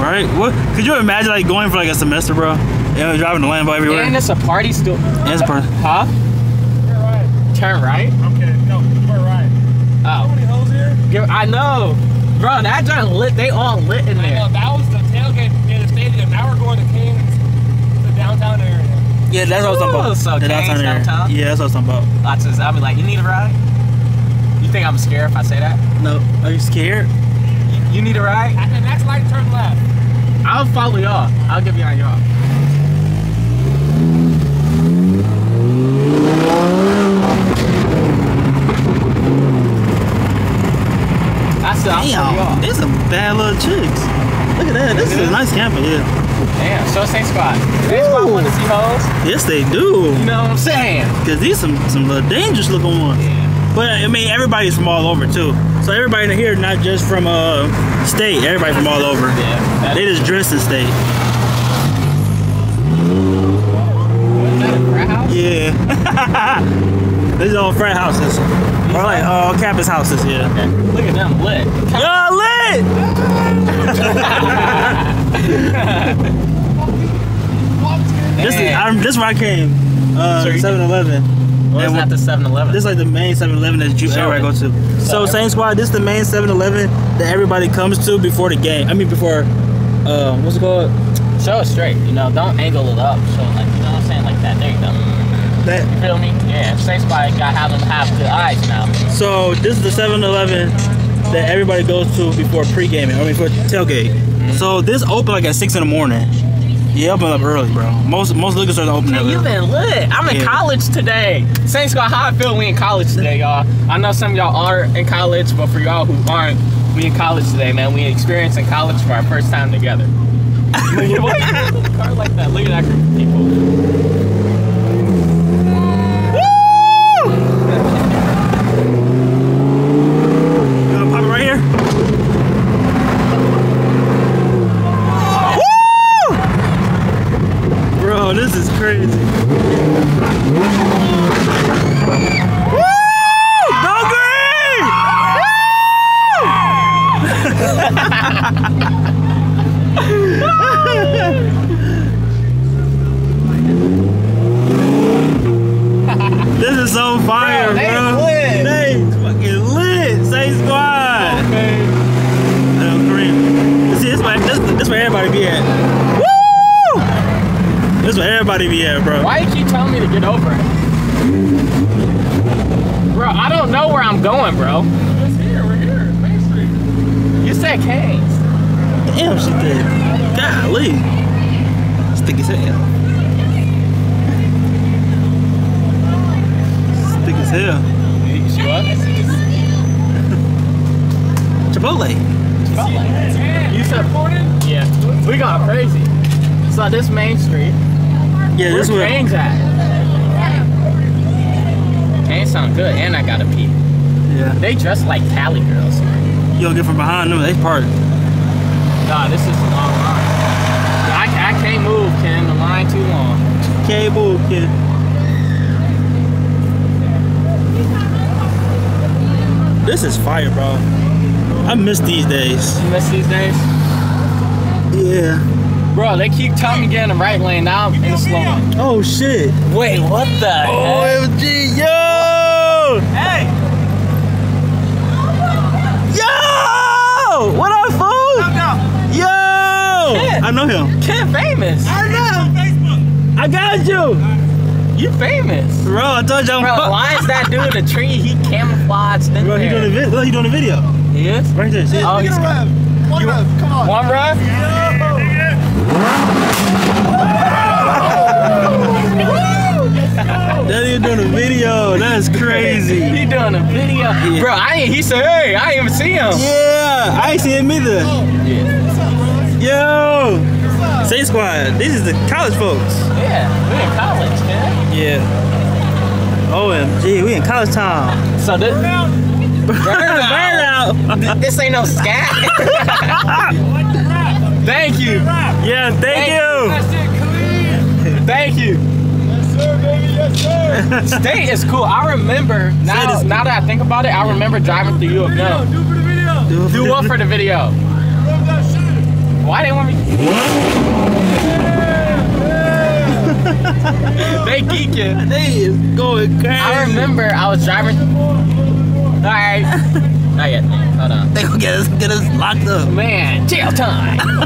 Right? What? Could you imagine like going for like a semester, bro? Yeah, we're driving the Lambo everywhere. And it's a party still. It's a party. Huh? Turn right. Turn right? Okay, no, we're right. Oh, Uh, many hoes here? Give- I know, bro. That joint lit. They all lit in there. I know, there. that was the tailgate near the stadium. Now we're going to Kings, the downtown area. Yeah, that's what I was talking about. so The Kane's area. downtown? Yeah, that's what I was talking about. Lots of. I'll be like, you need a ride. You think I'm scared if I say that? No, are you scared? You, you need a ride? At the next light, turn left. I'll follow y'all. I'll get behind y'all. I said, I'll follow Damn, there's some bad little chicks. Look at that. This is a nice camper, Yeah. Damn, so Saint Squad. Saint Squad Ooh. want to see hoes? Yes, they do. You know what I'm saying? Cause these some some little dangerous looking ones. Yeah. But I mean, everybody's from all over too. So everybody in here, not just from uh state. Everybody from all over. Yeah. They just dress in state. is that a frat house? Yeah. These are all frat houses. Or like uh campus houses. Yeah. Okay. Look at them lit. Y'all lit. this is. I'm, this is where I came. Uh, So you- 7-Eleven. Well, it's not the 7-Eleven. This is like the main 7-Eleven that you everybody it. go to. So, So Saint Squad. This is the main 7-Eleven that everybody comes to before the game. I mean before, uh, what's it called? Show it straight. You know, don't angle it up. Show it like, you know what I'm saying? Like that. There you go. That. You feel me? Yeah. Saint Squad got have them have good eyes now. So this is the 7-Eleven that everybody goes to before pre-gaming. I mean for tailgate. Mm-hmm. So this open like at six in the morning. Yeah, open up early, bro. Most most liquor stores open Man, early. you been lit. I'm in Yeah. college today. Saint Squad, how I feel we in college today, y'all. I know some of y'all are in college, but for y'all who aren't, we in college today, man. We experiencing college for our first time together. Why you in car like that? Look at that group of people. Everybody be at, bro. Why you keep telling me to get over it? Bro, I don't know where I'm going, bro. It's here, we're here, Main Street. You said Canes. Damn, she did. Golly. Stick as hell. Stick as hell. You see what? Chipotle. You said Yeah. We got crazy. So this Main Street. Yeah, Where's this where. Canes at? Canes sound good, and I gotta pee. Yeah. They dress like Cali girls. You don't get from behind them. They part. Nah, this is a long line. I, I can't move, Ken. The line too long. Cable kid. This is fire, bro. I miss these days. You miss these days? Yeah. Bro, they keep telling me to get in the right lane. Now I'm in the slow lane. Oh shit. Wait, what the heck? OMG, yo! Hey! Yo! What up, fool? Yo! know. Kid. I know him. Kid famous. I know. I got you. You famous. Bro, I told you I'm Bro, why is that dude in a tree? He camouflaged in Bro, he there. doing a video. Look, he doing a video. He is? Right there. See? Oh, he's got One rev, come on. one rev? That nigga doing a video. That's crazy. He doing a video. Bro, I ain't, he said, hey, I ain't even see him. Yeah, I ain't seen him either. Yo, Say Squad. This is the college folks. Yeah, we in college, man. Yeah. OMG, we in college town. So this, Burn out. this ain't no scat. Thank you. Yeah, thank you. Thank you. Yes, sir, baby. Yes, sir. State is cool. I remember now. is- Now that I think about it, I remember driving through U of M. Do what for the video? Why they want me? they geeking. They is going crazy. I remember I was driving. All right, not yet. Hold uh, on. They gonna get us, get us locked up. Man, jail time.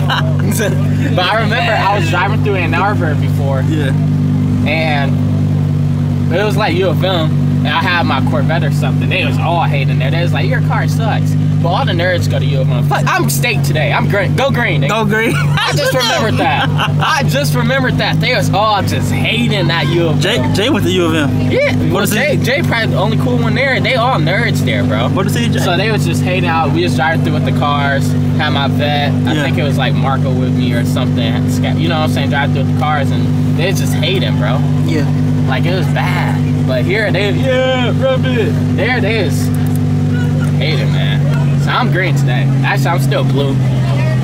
but I remember I was driving through Ann Arbor before, Yeah. and it was like U of M, and I had my Corvette or something. They was all hating there. They was like, "Your car sucks." But all the nerds go to U of M. Fuck, I'm state today. I'm green. Go green. nigga. Go green. I just remembered that. I just remembered that. They was all just hating that U of M. Jay, Jay went to U of M. Yeah, well, is Jay, it? Jay probably the only cool one there. They all nerds there, bro. What did he Jay? So they was just hating out. We just driving through with the cars. Had my vet. I Yeah. think it was like Marco with me or something. Had to sca- You know what I'm saying? Drive through with the cars and they was just hating, bro. yeah. Like it was bad. But here they yeah, rub it. There it is. is hating, man. I'm green today. Actually, I'm still blue.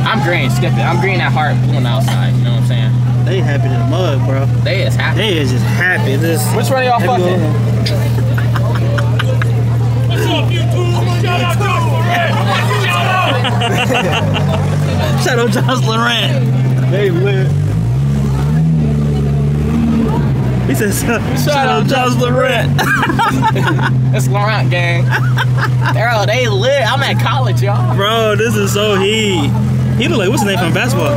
I'm green. Skip it. I'm green at heart, blue on the outside. You know what I'm saying? They happy to the mug, bro. They is happy. They is just happy. This. Which one of y'all Happy fucking? going. Shout out to Josh Laurent. They lit. He says, shout out Josh Laurent. It's Laurent gang. All they lit. I'm at college, y'all. Bro, this is so he. He look like, what's his name from basketball?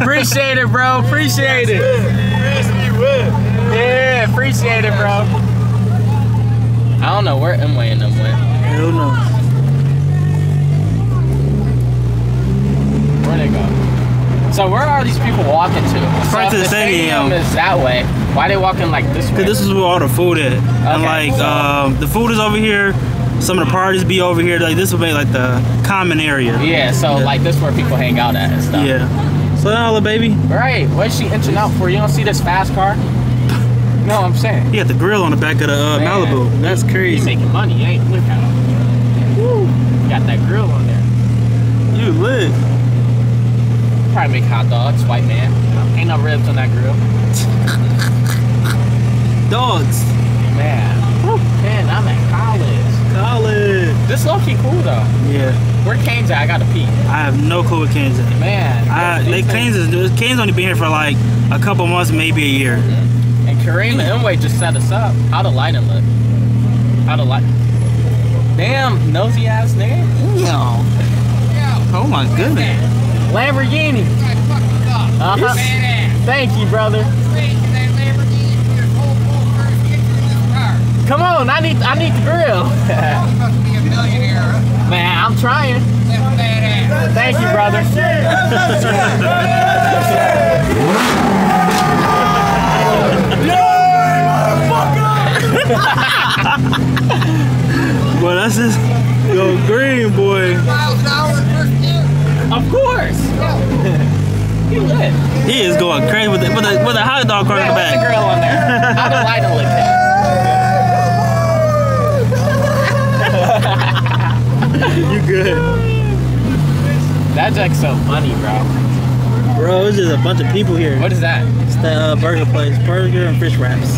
Appreciate it, bro. Appreciate it. Yeah, appreciate it, bro. I don't know where Emway and them went. Hell no. Where they go? So where are these people walking to? Right if to the stadium. is that way. Why are they walking like this way? Cause this is where all the food at. And like so- um, the food is over here. Some of the parties be over here. Like this would be like the common area. yeah, so Yeah. like this where people hang out at and stuff. Yeah. So now, little baby, Right. What's she inching out for? You don't see this fast car? No, I'm saying. he got the grill on the back of the uh, Malibu. That's You crazy. making money, you ain't look at him. Woo. Got that grill on there. You lit. Probably make hot dogs, white man. Ain't no ribs on that grill. Dogs. Man. Man, I'm at college. College. This low key cool though. Yeah. Where Cane's at? I gotta pee. I have no clue what Canes is. Man. I, they Canes is Canes only been here for like a couple months, maybe a year. Mm-hmm. And Kareem and Emway just set us up. How the lighting look? How the light? Damn, nosy ass nigga. Yeah. Oh my goodness. Lamborghini. Uh huh. Thank you, brother. Come on, I need I need the grill. Man, I'm trying. Thank you, brother. Boy, that's just yo green boy. Of course. he lit. He is going crazy with the with the, with the hot dog cart in the what's the back. grill on there? How the lighting look there? You good, That jack's so funny, bro. bro? It's just a bunch of people here. What is that? It's the uh, burger place, burger and fish wraps,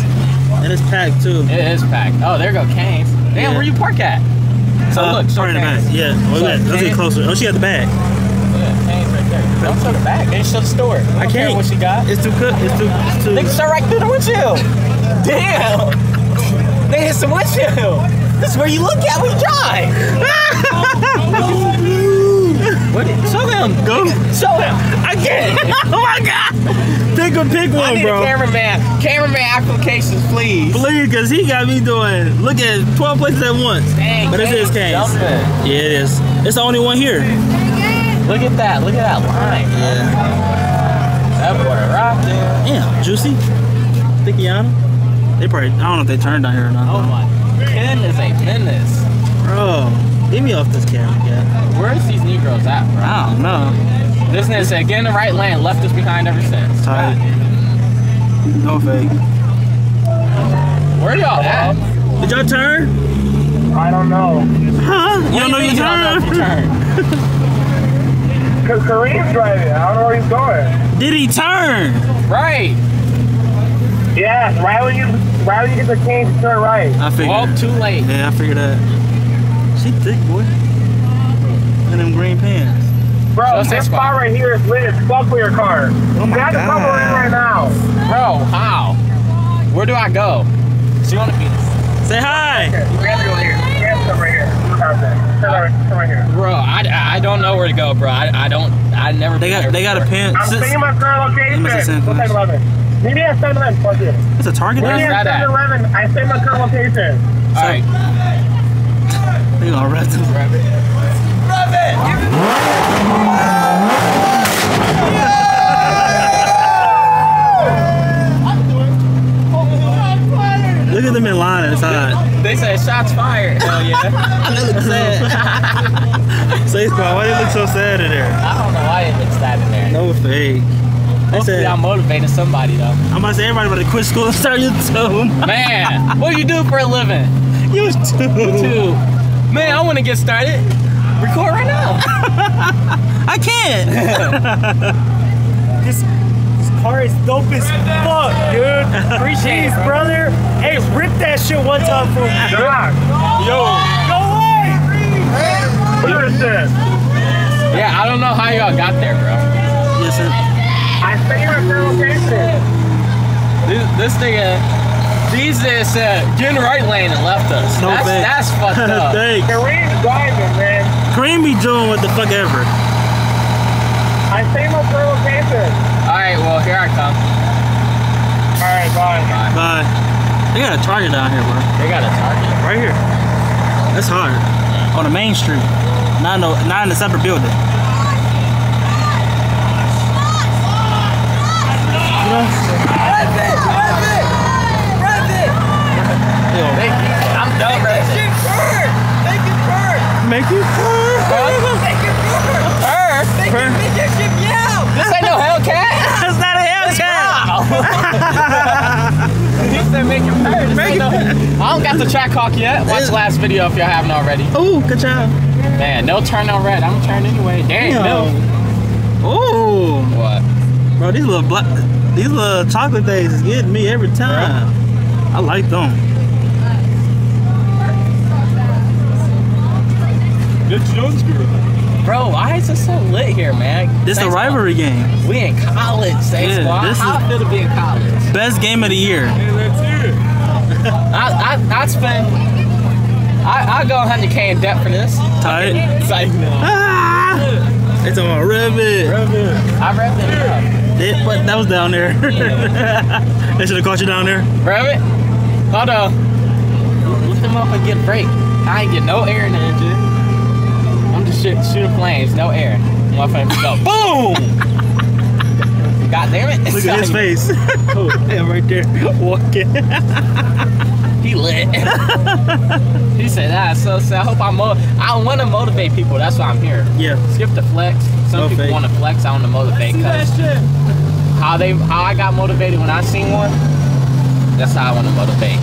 and it's packed too. It is packed. Oh, there go Canes. Damn, Yeah. where you park at? So Uh, look, show right in the back. Cane's. Yeah, well, So let's get Cane's- closer. Oh, she got the bag. Yeah, Cane's right there. Don't show the back. They show the store. Don't I can't. what she got. It's too cook. It's too. It's too. They can start right through the windshield. Damn. They hit some windshield. This is where you look at when you drive. What? Show him. Go. Show him. I can't. oh my god. Pick a pick I one, need bro. a cameraman. Cameraman applications, please. Please, cause he got me doing. Look at 12 places at once. Dang, But it's his case. jumping. Yeah, it is. It's the only one here. Look at that. Look at that line. Yeah. That boy rocking. Damn, juicy. Thickiana. They probably. I don't know if they turned down here or not. Oh my. Ken is a menace. Bro, get me off this camera, yeah. Where's these Negroes at, bro? I don't know. This nigga said, get in the right lane, left us behind ever since. Tight. No fake. Where y'all at? Did y'all turn? I don't know. Huh? You don't know What do you mean y'all know if you turned? turned? Cause Kareem's driving. I don't know where he's going. Did he turn? Right. Yeah, right when you right when you get the change, to turn right. I figured. Well, too late. Yeah, I figured that. She thick, boy. And them green pants. Bro, Just this this spot spot. right here is lit as fuck for your car. Oh my That's the spot we're in right now. Bro, how? Where do I go? She wanna be Say hi. Okay, we have to go here. We have to come right here. Come right, come right here. Bro, I, I don't know where to go, bro. I, I don't I never They got there they got a pin. I'm Since- saying my current location. Let me see San We'll take Cruz. 11. Meet me at 7 Eleven. Fuck it. It's a target. Meet me Where's at that at? 7 Eleven. I say my current location. Alright. They gonna arrest him. Look at them in line inside. They said shots fired. Hell yeah. Say squad, why they look so sad in there? I don't know why it looks that in there. No fake. They Hopefully said, I'm motivating somebody though. I'm about to say everybody better quit school and start YouTube. Man, what do you do for a living? YouTube. Dude, man, I want to get started. Record right now. I can't. This car is dope as fuck, dude. Appreciate it, bro. brother. Hey, rip that shit one time for me. Doc, Yo. Go away. what is this? Yeah, I don't know how y'all got there, bro. yes, sir. I say my current location. This, this nigga, Jesus said, get in the right lane and left us. No that's, fake. that's fucked up. Thanks. Kareem's driving, man. Kareem be doing what the fuck ever. I say my current location. Alright, well, here I come. Alright, bye. Bye. They got a target down here, bro. They got a target. Right here. That's hard. On the main street. Not in, the, not in a separate building. You know? Yo, they, I'm done, bro. Make it first. Make you purr. Her? This ain't no Hellcat. He said make it purr. This ain't no, I don't got the Trackhawk yet. Watch last video if y'all haven't already. Ooh, good job. Man, no turn on red. I'm gonna turn anyway. Dang, no. Ooh. What? Bro, these little black, these little chocolate things is getting me every time. I like them. Good Jones girl. Bro, why is it so lit here, man? This a Thanks, rivalry game. We in college, say Yeah, squad. this How is- I feel to be in college? Best game of the year. Hey, let's hear it. I I I spend I I go 100k in debt for this. Tight. It's like no. Ah! It's on my ribbit. I read it up. It, but that was down there. they should have caught you down there. Rev it. Hold on. Lift them up and get a break. I ain't get no air in the engine. I'm just shoot, shooting flames, no air. Motherfucker go boom. God damn it! Look at his face. oh, yeah, right there, walking. He lit. he said that. So, so I hope I mo. I want to motivate people. That's why I'm here. yeah. Skip the flex. Some No people want to flex. I want to motivate because how they how I got motivated when I seen one. That's how I want to motivate.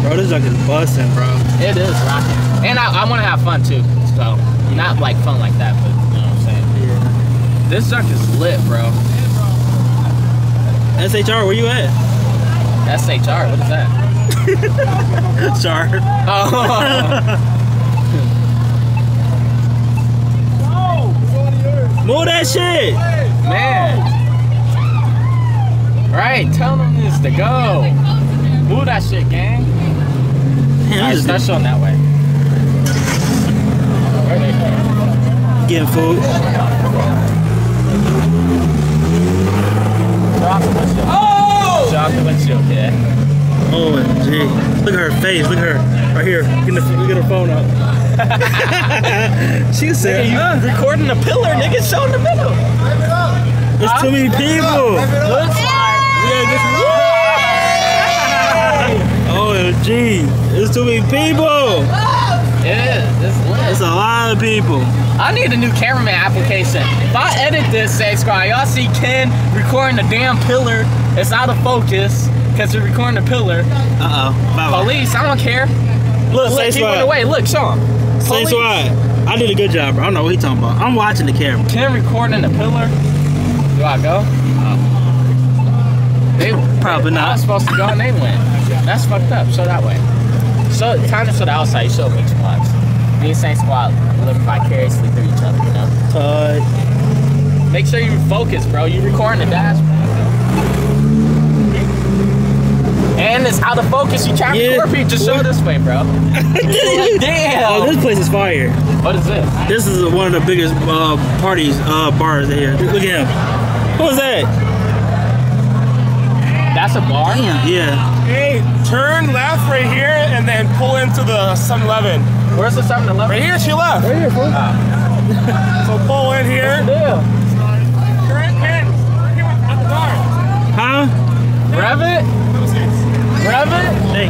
Bro, this junk is busting, bro. It is rocking, and I, I want to have fun too. So not like fun like that, but you know what I'm saying. Yeah. This truck is lit, bro. SHR, where you at? SHR, what is that? Char. Oh, Move that shit. man. Right, tell them this to go. Move that shit, gang. Damn, this start showing that way. Where they going? Getting food. Oh! Show off the windshield, kid. OMG. Look at her face. Look at her. Right here. Get, the, get her phone up. she said, You huh? recording a pillar, nigga, show in the middle. There's too many people. Looks We gotta OMG. Oh, There's too many people. It is. It's lit. There's a lot of people. I need a new cameraman application. If I edit this, say squad, y'all see Ken recording the damn pillar. It's out of focus because we're recording the pillar. Uh oh. Bye bye. Police, I don't care. Look, Look, it swag. away. Look, show him. Say swag. I did a good job, bro. I don't know what he talking about. I'm watching the camera. Ken recording the pillar. Do I go? They Probably not. I was supposed to go and they went. That's fucked up. So that way. So time to the outside. You show me squads. Me and Saint Squad living vicariously through each other. You know. Uh, Make sure you focus, bro. You recording the dash. And it's out of focus. You trying to Yeah. record people. Just show this way, bro. Damn. oh, this place is fire. What is this? This is one of the biggest uh, parties, uh, bars here. Look at him. Who is that? That's a bar. Yeah. Hey, turn left right here and then pull into the 7-Eleven. Where's the 7-Eleven? Right here, to your left. Right here, ah. So pull in here. Yeah. Turn, Ken, right at the bar. Huh? Rev it. Rev it. Hey.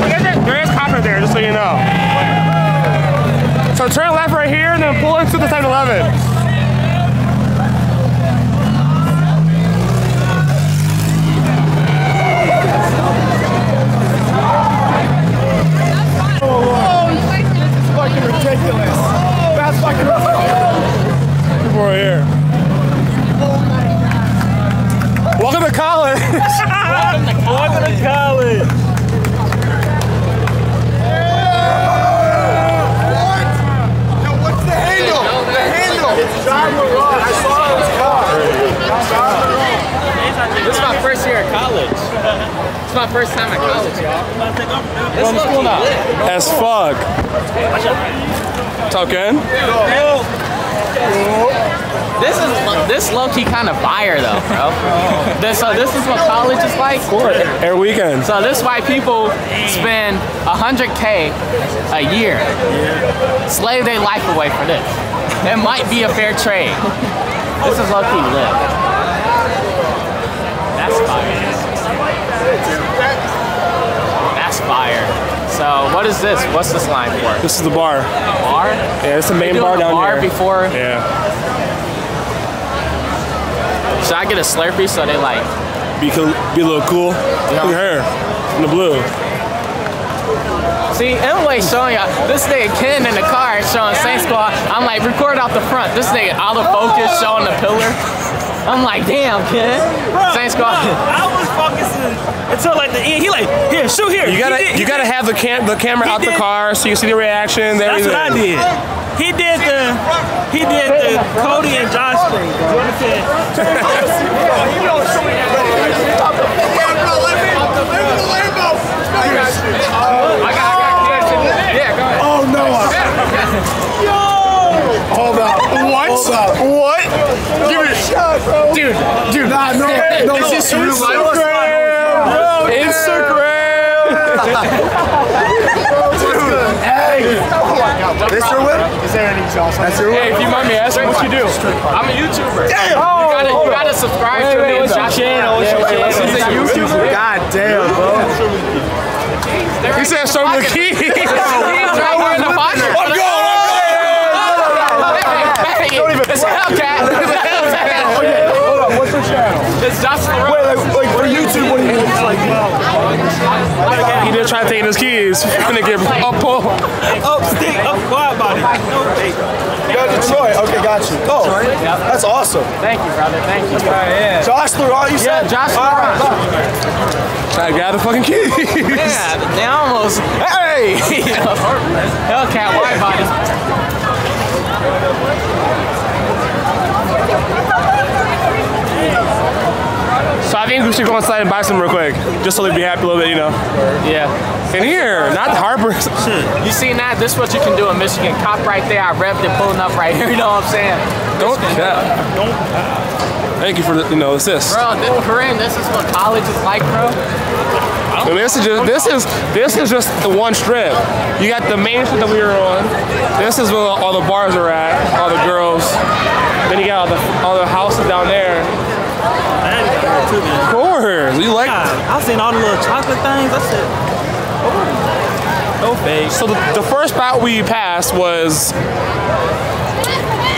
Look at that. There is cop right there, just so you know. So turn left right here and then pull into the 7-Eleven. fucking ridiculous. That's fucking ridiculous. People are here. Welcome to college. Welcome to college. Yo, what's the handle? The handle. It's John I saw it car. This is my first year at college. It's my first time at college, y'all. It's school now. lit. As fuck. Up, This is this low key kind of fire though, bro. This so this is what college is like. Every weekend. So this is why people spend 100k a year, slave their life away for this. It might be a fair trade. This is low key lit. That's fire. That's fire. So what is this? What's this line for? This is the bar. Bar? Yeah, it's the main bar a down bar here. before. Yeah. Should I get a Slurpee so they like? Be, cool, be a little cool. Look at her. In the blue. See, Emily showing y'all this nigga Ken in the car showing Saint Squad. I'm like, record out the front. This nigga out of focus showing the pillar. I'm like, damn, Ken. Saint Squad. I was focusing until like the end. He like, here, shoot here. You gotta He did- you gotta have the cam the camera He out the car so you can see the reaction. That's everything. what I did. He did the he did the Cody and Josh thing. You understand? I got, I. Yeah, go ahead. Oh, Noah. Hold up. What? Hold up. What? Nah, no, no. Is this real life? Instagram. This your whip? Is there any sauce on That's your Hey, if you mind me asking what you do, I'm a YouTuber. Damn. You gotta, you gotta subscribe to me. What's your channel? What's your channel? He's a YouTuber. God damn, bro. He said show me the keys. He's right here in the pocket. I'm going. Hey, hey, It's a Hellcat. It's a Hellcat. Hold on, what's your channel? It's Josh Wait, like, like for YouTube, what do you mean? It's like, He just try to take his keys. Finna get up pull. Up stick, up quiet body. Go Detroit. Okay, got you. Oh, that's awesome. Thank you, brother. Thank you. Yeah. Josh Laurent, you Yeah, said? Josh All right, LaRoe. Try to grab the fucking keys. Yeah, they almost. Hey! Hellcat wide body. So I think think we should go inside and buy some real quick, just so they'd be happy a little bit, you know. Yeah. In here, not Harper. Hmm. You seen that? This is what you can do in Michigan. Cop right there. I revved it pulling up right here. You know what I'm saying? Don't. Yeah. Thank you for the, you know assist. Bro, this, Corinne, this is what college is like, bro. And this is just this is this is just the one strip. You got the main strip that we were on. This is where all the bars are at, all the girls. Then you got all the all the houses down there. Of course, you like. I've seen all the little chocolate things. I said, oh, no fake. So the, the first spot we passed was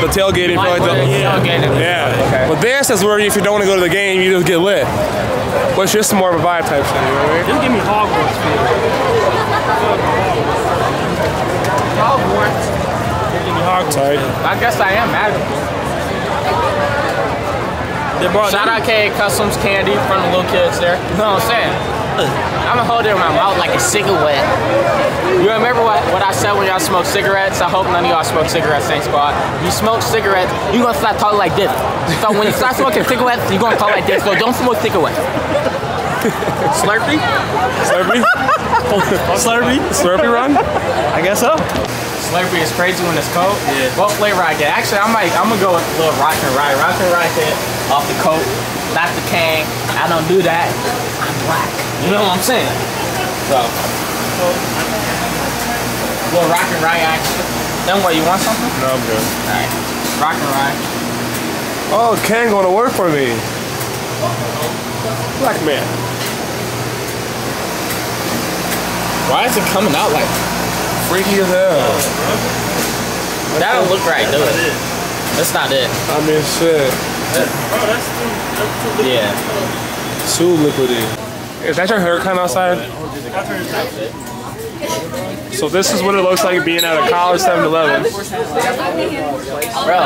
the tailgating for like the Tailgating. yeah. But this is where if you don't want to go to the game, you just get lit. But it's just more of a vibe type thing. You know what I mean? Just give me Hogwarts feel. Hogwarts. Give me Hogwarts Tight. I guess I am magical. They brought Shout out K Customs Candy from the little kids there. You know what I'm saying? I'm gonna hold it in my mouth like a cigarette. You remember what, what I said when y'all smoke cigarettes? I hope none of y'all smoke cigarettes, Saint Squad. You smoke cigarettes, you gonna start talking like this. So when you start smoking cigarettes, you gonna talk like this. So don't smoke cigarettes. Slurpee? Slurpee, Slurpee. Slurpee run. I guess so. Slurpee is crazy when it's cold. Yeah. What flavor I get? Actually, I might. I'm gonna go with a little rock and rye. Rock and rye hit off the coat, not the can. I don't do that. I'm black. You know what I'm saying? So, little rock and rye action. Then what? You want something? No, I'm good. Alright. Rock and rye. Oh, Ken going to work for me. Black man. Why is it coming out like? Freaky as hell. That don't look right, do it? That's not it. I mean, shit. Bro, that's too, that's too Yeah. Too liquidy. Is that your hair haircut outside? So this is what it looks like being at a college 7-Eleven. Bro.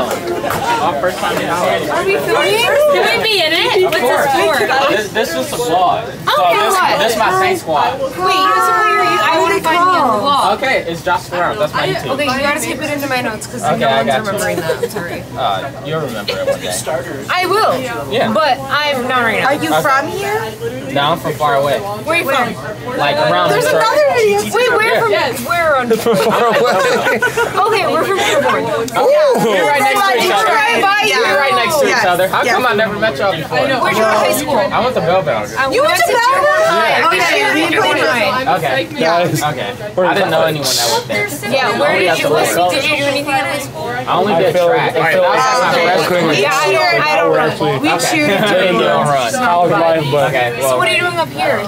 Our first time in college. Are we filming? Can we be in it? What's this for? This, this was the vlog. So Okay, this, what? this is my Saint Squad. Wait, who are you? I want to find you on the vlog. Okay, it's Josh Brown. That's my YouTube. Okay, you gotta skip it into my notes because Okay, no I one's you. remembering that. I'm sorry. Uh, you'll remember it one day. I will. Yeah. But I'm not right now. Are you from here? Now I'm from far away. Where are you from? Like around There's the another video. Wait, where from? Where on? Okay, we're from Dearborn. We're right next to each other. Right by you. We're right next to each other. How yes. come I never met y'all before? Where'd you go to high school? I went to Belleville. You went to Belleville? Yeah. Okay, we played with Okay. Guys, Okay. I didn't know anyone that was there. Yeah, where did you the listen? West. Did you do anything in high school? I only did track. I feel- that was my freshman year. Yeah, I don't. I don't actually. know. We cheered. I didn't run. college life, but Okay, So what are you doing up here?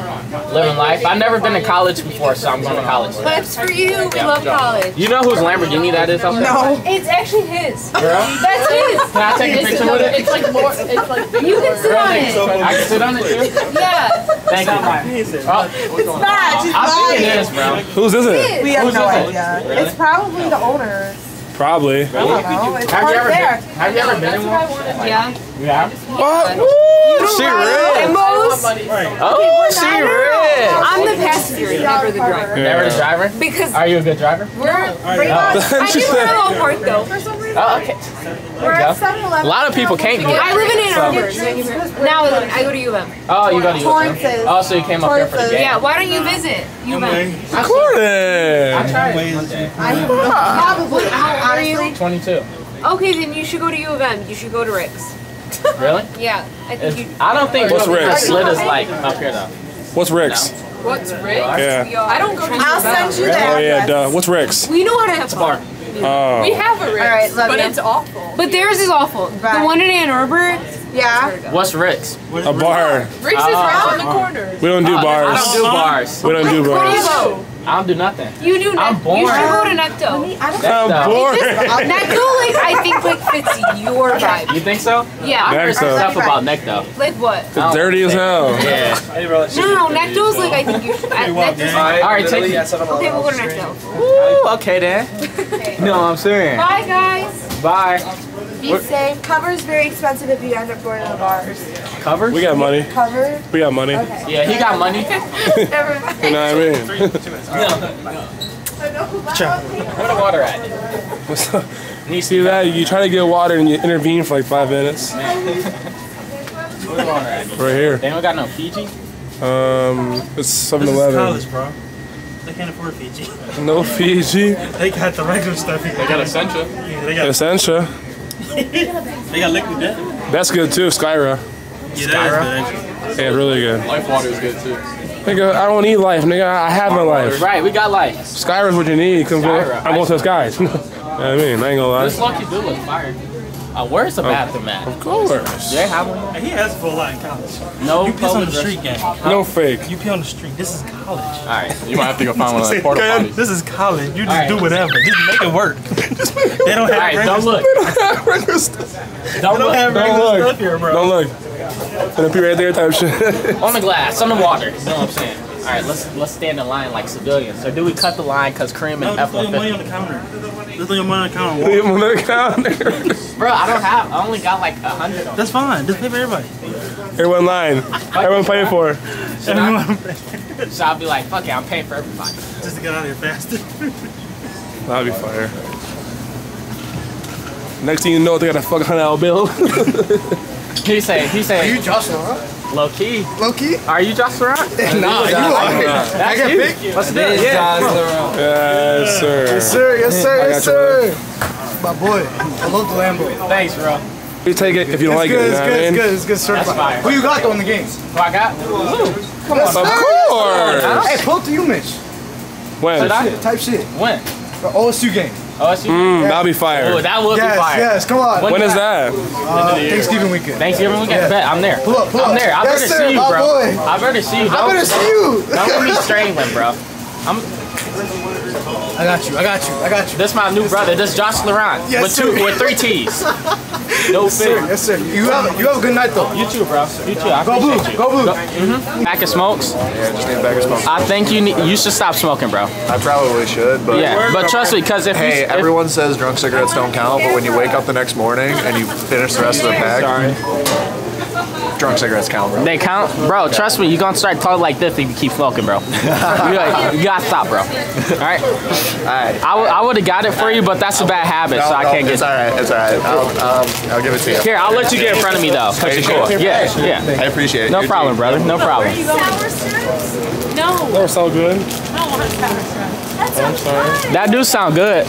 living life. I've never been to college before, so I'm going to college. That's for you. We love college. You know whose Lamborghini that is? No. No. It's actually his. Girl? That's his. Can I take a picture with it? It's like more. It's like you can sit on it. I can sit on it too? Yeah. Thank you. Oh, It's not. She's I think it lying. bro. whose is it? We have no idea. It's probably the owner. Probably. I don't know. It's Have you ever there. been, have you ever been in one? Yeah. Yeah. What? Woo, she real. Oh, she real. I'm the passenger, never the driver. Never the driver? Because Are you a good driver? we're. I she do said, parallel park though. Oh, okay. We're at 7-Eleven. A lot of people can't get I live in Ann Arbor. Now I live I go to U of M. Oh, you go to U Torrances. USM. Oh, so you came up here for the Torrances. game. Yeah. Why don't you visit U of M? I Gordon. tried it one day. I have no probably. How old are you? 22. Okay, then you should go to U of M. You should go to Rick's. Really? Yeah, I think you. I don't think What's Rick's? Slit is like up here though. What's Rick's? What's Rick's? Yeah. I don't go to I'll send you the Oh yeah, duh. What's Rick's? We know how to have fun. Oh. We have a Rick's. All right, love but you. it's awful. But theirs is awful. Right. The one in Ann Arbor. Yeah. What's Rick's? A bar. Rick's is ah. right on the corner. We don't do uh, I bars. don't do bars. We don't do Where do bars. Go? I don't do nothing. You do nothing. I'm Necto. boring. You should go to Necto. I don't I'm No. bored. Necto, like I think, like fits your vibe. You think so? Yeah. I heard some Necto. stuff about Necto. Like what? It's dirty as hell. Yeah. No, no, no. Necto's like I think you should. At, Necto's like, All right, take me. okay, we'll go to Necto. Ooh, okay then. No, I'm serious. Bye, guys. Bye. Be safe. Cover's very expensive if you end up going to the bars. Cover? We got money. Cover. We got money. Yeah, he got money. Never mind. You know what I mean? No, no. Where the water at? What's up? You see that? You try to get water and you intervene for like five minutes. Where the water at? Right here. They don't got no Fiji? Um, it's This 7 is Eleven. college, bro. They can't afford Fiji. No Fiji. They got the regular stuff here. They got Essentia. Yeah, they got Essentia. They got liquid death. That's good too. Skyra. Yeah, that is good actually. Yeah, really good. Life water is good too. Nigga, I don't need life, nigga. I have no life. Right, we got life. Skyra's what you need. Cause Skyra, I'm going to the skies. you know what I mean, I ain't gonna lie. This lie. lucky do look fire. Uh, where's the bathroom at? Of course. Do they have one? He has a full lot in college. No You piss on the street gang. No fake. You pee on the street. This is college. Alright. You might have to go find one of the porta potties. This is college. You just Alright. do whatever. Just make it work. they don't have Alright, regular don't look. Don't They don't look. have Don't look. stuff here, bro. Don't look. Gonna pee right there type shit. On the glass, on the water. You know what I'm saying? Alright, let's let's stand in line like civilians. Or do we cut the line because Cream No, and just throw your money F-150? on the counter. Just throw your money on the counter. Leave Walk. him on the counter. Bro, I don't have, I only got like a hundred That's fine. Just pay for everybody. Everyone line. Everyone pay for it. Everyone, So I'll be like, fuck it, I'm paying for everybody. just to get out of here faster. That'll be fire. Next thing you know, they got a fucking hundred dollar bill. He say, he say, You Joshua? low key. Loki? Are you Josh Laurent? Nah, you are. That's get you. picked? Let's do it. Yeah. yes, sir. Yes, sir. Yes, sir. Yes, sir. My boy. I love the Lambo. Thanks, bro. You take it if you don't It's like good. it. It's good. what I It's good. It's good. Certified. fire. Who you got though in the games? Who I got? Woo. Come on, Of bro. course. Hey, pull up to you, Mitch. When? Should I? Shit, type shit. When? The OSU game. OSU? Mm, that'll be fire. Oh, that would Yes, be fire. yes. Come on. When When is that? Uh, Thanksgiving weekend. Thanksgiving weekend? Yeah. Bet, I'm there. Pull up, pull I'm there. I Yes, better sir, see you, my bro. boy. I better see you. I Don't- better see you. Don't get me strangling, bro. I got you. I got you. I got you. This my new brother. This Josh Laurent. Yes, with two, sir. with three T's. No Yes, sir. Yes, sir. You have you have a good night though. You too, bro. You too. I Go blue. you. Go blue. Mm-hmm. Back of smokes. Yeah, just need a bag of smoke. I think you need, you should stop smoking, bro. I probably should, but Yeah, but trust me, cause if hey, you, if, everyone says drunk cigarettes don't count, but when you wake up the next morning and you finish the rest of the pack, drunk cigarettes count, bro. They count, bro. Trust me, you're gonna start talking like this if you keep smoking, bro. you, gotta, you gotta stop, bro. All right, all right. I, would have got it for you, but that's a bad habit, so I No, can't get it. it's all right. It's all right. I'll, um, I'll give it to you. Here, I'll let you get in front of me though, cause you're cool. Yeah, yeah. I appreciate it. No You problem, too. brother. No problem. Sour strips? No. That was so good. I don't want sour strips. That sounds fun. That do sound good.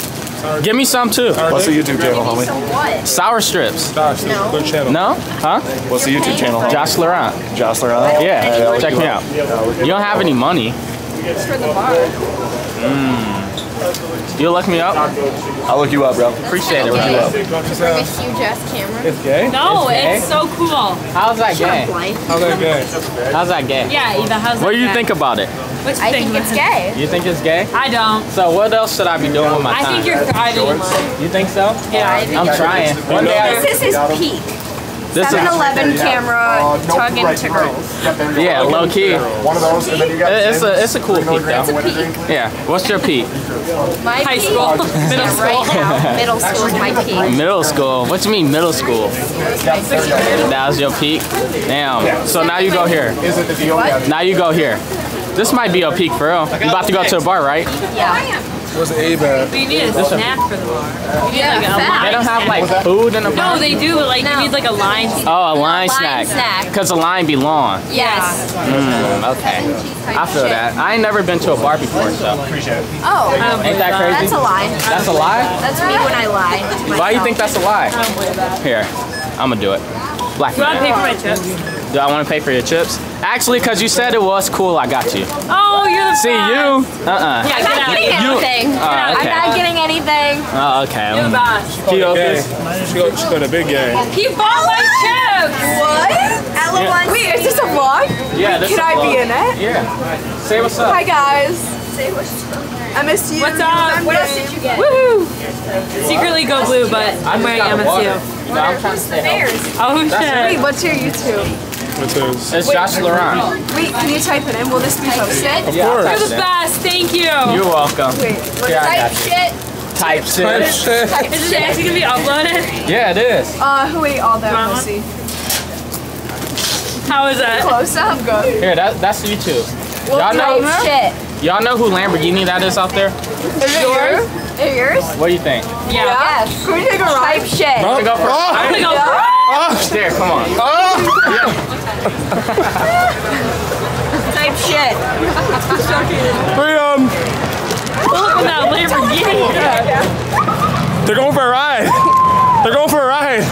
Give me some too. What's the YouTube channel, homie? So what? Sour strips. Gosh, this is a good channel. No? Huh? What's the YouTube channel, homie? Josh Laurent. Josh Laurent? Yeah, check me out. You don't have any money. It's for the bar. Mm. You'll look me up. I'll look you up, bro. Appreciate it. Bring bro. a huge ass camera. It's gay? No, gay? it's so cool. How's that gay? How's that gay? How's that gay? Yeah, Eva, how's that? What do you gay? think about it? What you I think? think it's gay. You think it's gay? I don't. So what else should I be doing with my I time? I think you're thriving. You think so? Yeah. I'm trying. One day I, This is his peak. This 7-Eleven camera uh, talking to girls. yeah, low key. One of those, and then you got It's a it's a cool peak It's though. a peak. Yeah. What's your peak? My High peak. school, uh, middle Yeah, school. right now. Middle school is my peak. Middle school. What do you mean middle school? That was your peak. Damn. So now you go here. Is it the deal? Now you go here. This might be a peak for real. You about to go to the bar, right? Yeah. What's the A bad? But you need a snack for the bar. You need Yeah, like a fat. They don't have snack. like food in the bar. No, they do. Like No. you need like a line. snack. Oh, a line Line snack. snack. Cause the line be long. Yes. Mm, okay. I feel that. I ain't never been to a bar before, so Oh, I don't ain't that crazy? that's a lie. That's a lie. That's me when I lie. to Why you think that's a lie? Here, I'm gonna do it. Black You want to pay for my chips? Do I want to pay for your chips? Actually, cause you said it was cool, I got you. Oh, you're the See best. you? Uh uh. Yeah, I'm not out of getting here. You- anything. Oh, I'm not getting anything. Oh, okay. You're the um, best. Kiosk Gay. She go, she go to big gay. He bought my chips. What? Ella Wait, is this a vlog? Yeah, this Can is I vlog. be in it? Yeah. Say what's up. Hi guys. Say what's up. MSU. What's up? What else did you get? Woohoo! Secretly go blue, but I'm wearing MSU. water. No, I'm trying to stay healthy. Oh Wait, shit. what's your YouTube? What's his? It's Josh Laurent. Wait, can you type it in? Will this be posted? Of Yeah, course. You're the best. Thank you. You're welcome. Wait, what Yeah, I type got you. shit? Type shit. Is this actually gonna be uploaded? Yeah, it is. Uh, who ate all that Mama? pussy? How is that? Close up, good. Here, that, that's YouTube. Well, Y'all know- type shit. Y'all know who Lamborghini that is out there? Is it yours? Is it yours? What do you think? Yeah. Yes. Can we take a ride? Type shit. Wanna go for I'm gonna go. Yeah. There, come on. Type shit. Freedom. Um, Look at that Lamborghini. They're going for a ride. They're going for a ride.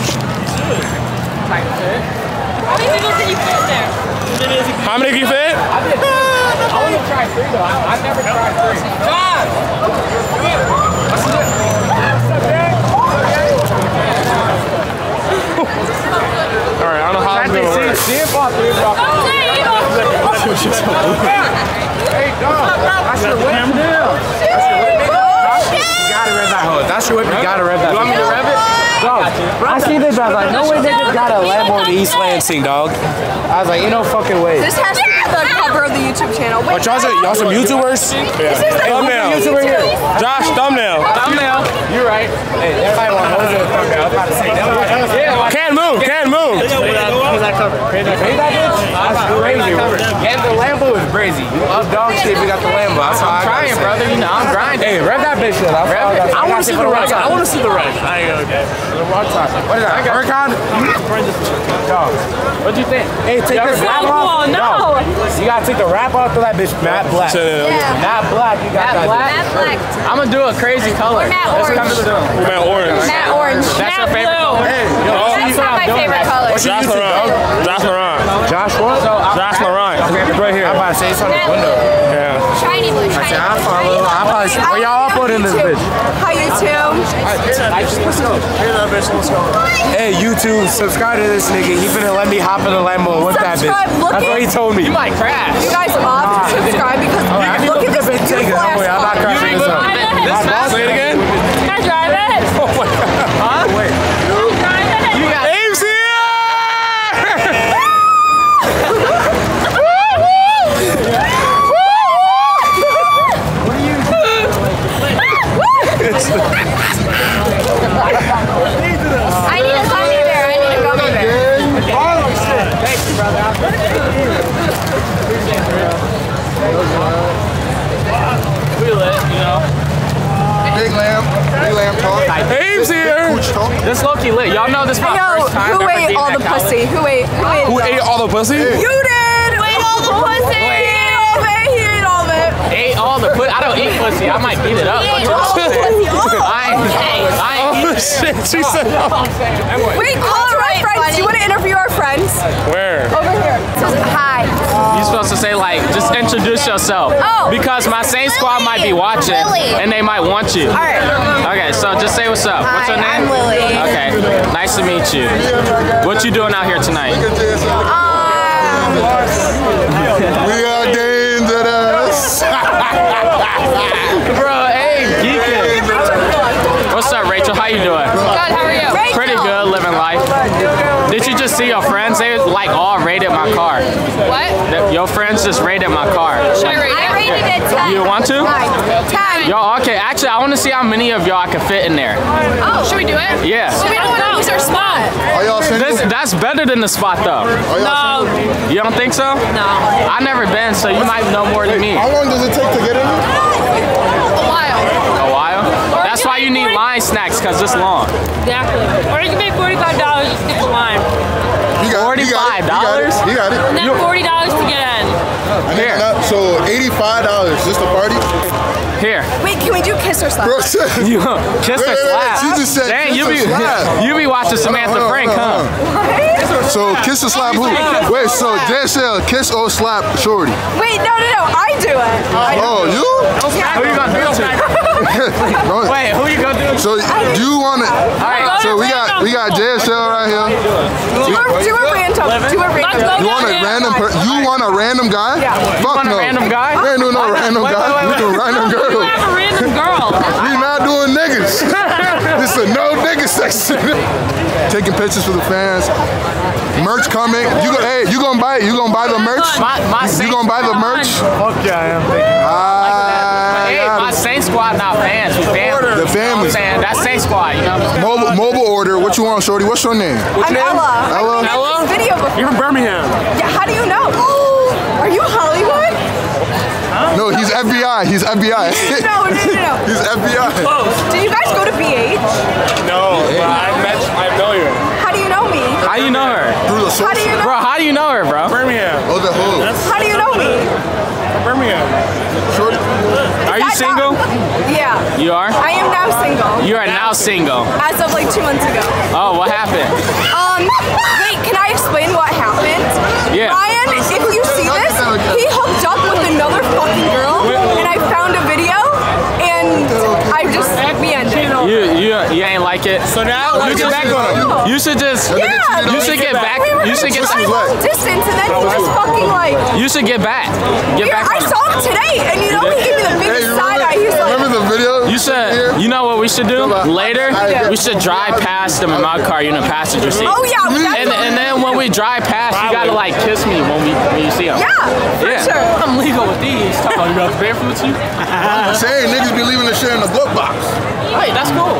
How many people can you fit there? How many can you fit? I want to try three though. I, I've never tried three. John! All right, I don't know how it's gonna work. See if all three of y'all. Hey, you Hey, dog. That's your whip. You gotta rev that hose. That's your whip. You gotta rev that. You want me to rev it? Dog, I see this. I was like, no way niggas got a Lambo in East Lansing, dog. I was like, ain't no fucking way. This has to be the cover of the YouTube channel. Wait, Y'all some, y'all some YouTubers? This is the Thumbnail. YouTuber here. Josh, thumbnail. Thumbnail. You're right. Hey, everybody want hose in the thumbnail. I was about to say. Yeah. Can't move, can't move. that cover. Crazy that bitch? That's crazy. And the Lambo is crazy. You up dog shit if you got the Lambo. That's I'm trying, brother. You know, I'm grinding. Hey, rev that bitch up. Rev it. I want to see the rest. I want to see the rest. I ain't okay. What is that? Huracan? Dog. What'd you think? Hey, take this wrap off. Oh, no. You gotta take the wrap off to that bitch matte black. Yeah. Matte black. You got that. Matte black. I'm gonna do a crazy color. matte Let's orange. come to the Man, orange. Matte orange. That's your favorite blue. color? Hey, yo. That's not my favorite color. Josh Laurent. Josh Laurent. Joshua? So, Josh Laurent. Right here. I'm about to say it's on the window. Yeah. Shiny blue. Shiny I follow. I probably. Where y'all uploading this bitch? Hi YouTube. Let's go. Hey, YouTube, subscribe to this nigga. He finna let me hop in the Lambo with that bitch. Look That's what he told me. You might crash. You guys love to subscribe because I need look at this look the beautiful Don't oh, worry, I'm not crashing this up. This boss- Say it again. Can I drive it? Oh huh? Wait. Drive This Loki lit. Y'all know this is my Yo, first time who ever ate all the college. pussy? Who ate? Who ate? Who ate all the pussy? You did. Who ate all the pussy? He ate all of it. He ate all of it. Ate all the pussy. I don't eat pussy. I might beat it up. He ate all the pussy. I ain't, I ain't Oh shit, she said. Wait, call our friends. Do you want to interview our friends? Where? Over here. Hi. You're supposed to say like, just introduce yourself. Oh. Because my Saint Squad might be watching, Lily. and they might want you. All right. Okay, so just say what's up. What's your Hi, name? I'm Lily. Okay, nice to meet you. What you doing out here tonight? Um, We are dangerous. Bro, hey, geeking. What's up, Rachel? How you doing? Good, how are you? Rachel. Pretty good, living life. Did you just see your friends? They like all rated my car. What? Th- Your friends just rated my car. Should I rate I rated it 10. You want to? Nine. 10. Yo, okay. Actually, I want to see how many of y'all can fit in there. Oh, should we do it? Yeah. Well, we don't want to lose our spot. Are y'all single? This, that's better than the spot though. Are y'all No, single? You don't think so? no. I've never been, so you might know more than me. How long does it take to get in here? A while. A while? That's why you need line snacks, because it's long. Exactly. Or you can pay $45 to skip the line. You got it. You got it. $45? You got it. And got it. then $40 to get in. And Here. then, uh, So eighty-five dollars just a party. Here. Wait, can we do kiss or slap? Bro, said- You kiss Wait, or wait, wait, slap? she just said Dang, you be slap. you be watching Samantha Hold on, Frank, hold huh? hold on. So kiss or slap who? Wait, so JSL, kiss or slap Shorty? Wait, no, no, no. I do it. I do Oh, you? Who you gonna do it to? Wait, who you gonna do it to? So do you want to? Alright, So we got we got JSL right here. Do a, do a random. Do a Let's random. go You want a random? Per- you want a random guy? Yeah. Fuck want a no. random guy? We ain't doing no random guy. wait, wait, We doing random girl. Have a random girl. We not doing niggas. this is a no nigga section. Taking pictures for the fans. Merch coming. You go, hey, you gonna buy? It? You gonna buy the merch? My, my You Saint gonna buy the merch? Fuck yeah, I am. Ah, Hey, my Saint squad not fans, we family. The You know family. Saying? That's Saint squad, you know? mobile mobile order. What you want, Shorty? What's your name? I'm Ella. Ella? I've been in this video before. You're from Birmingham. Yeah, how do you know? Are you Hollywood? No, he's FBI. He's FBI. No, no, no, no. he's FBI. Close. Did you guys go to BH? No, but I met, I know you. How do you know me? How do you know her? Through the the How do you know? Bro, how do you know her, bro? Birmingham. Oh, the who? How do you know me? Birmingham. Shorty. Are you That- single? Yeah. You are? I am now single. You are now single. As of like two months ago. Oh, what happened? Um, wait, can I explain what happened? Yeah. Ryan, if you see this, he hooked up with another fucking girl, and I found a video, and I just, we ended. You you you ain't like it. So now you get back back on on. You should just Yeah. you should get back. We You should a get long distance, and then he just fucking like, you should get back. Get yeah, back I saw him today, and you know, he gave me the Hey, biggest you side eye. He's like, remember the video? You should. You know what we should do later? We should drive past them in my car. You in the passenger seat. oh yeah, And, and then when we drive past, you gotta like kiss me when we when you see them. yeah, for Yeah. sure. I'm legal with these. Talking about you got the barefoot you? Saying niggas be leaving the shit in the glove box. Hey, that's cool.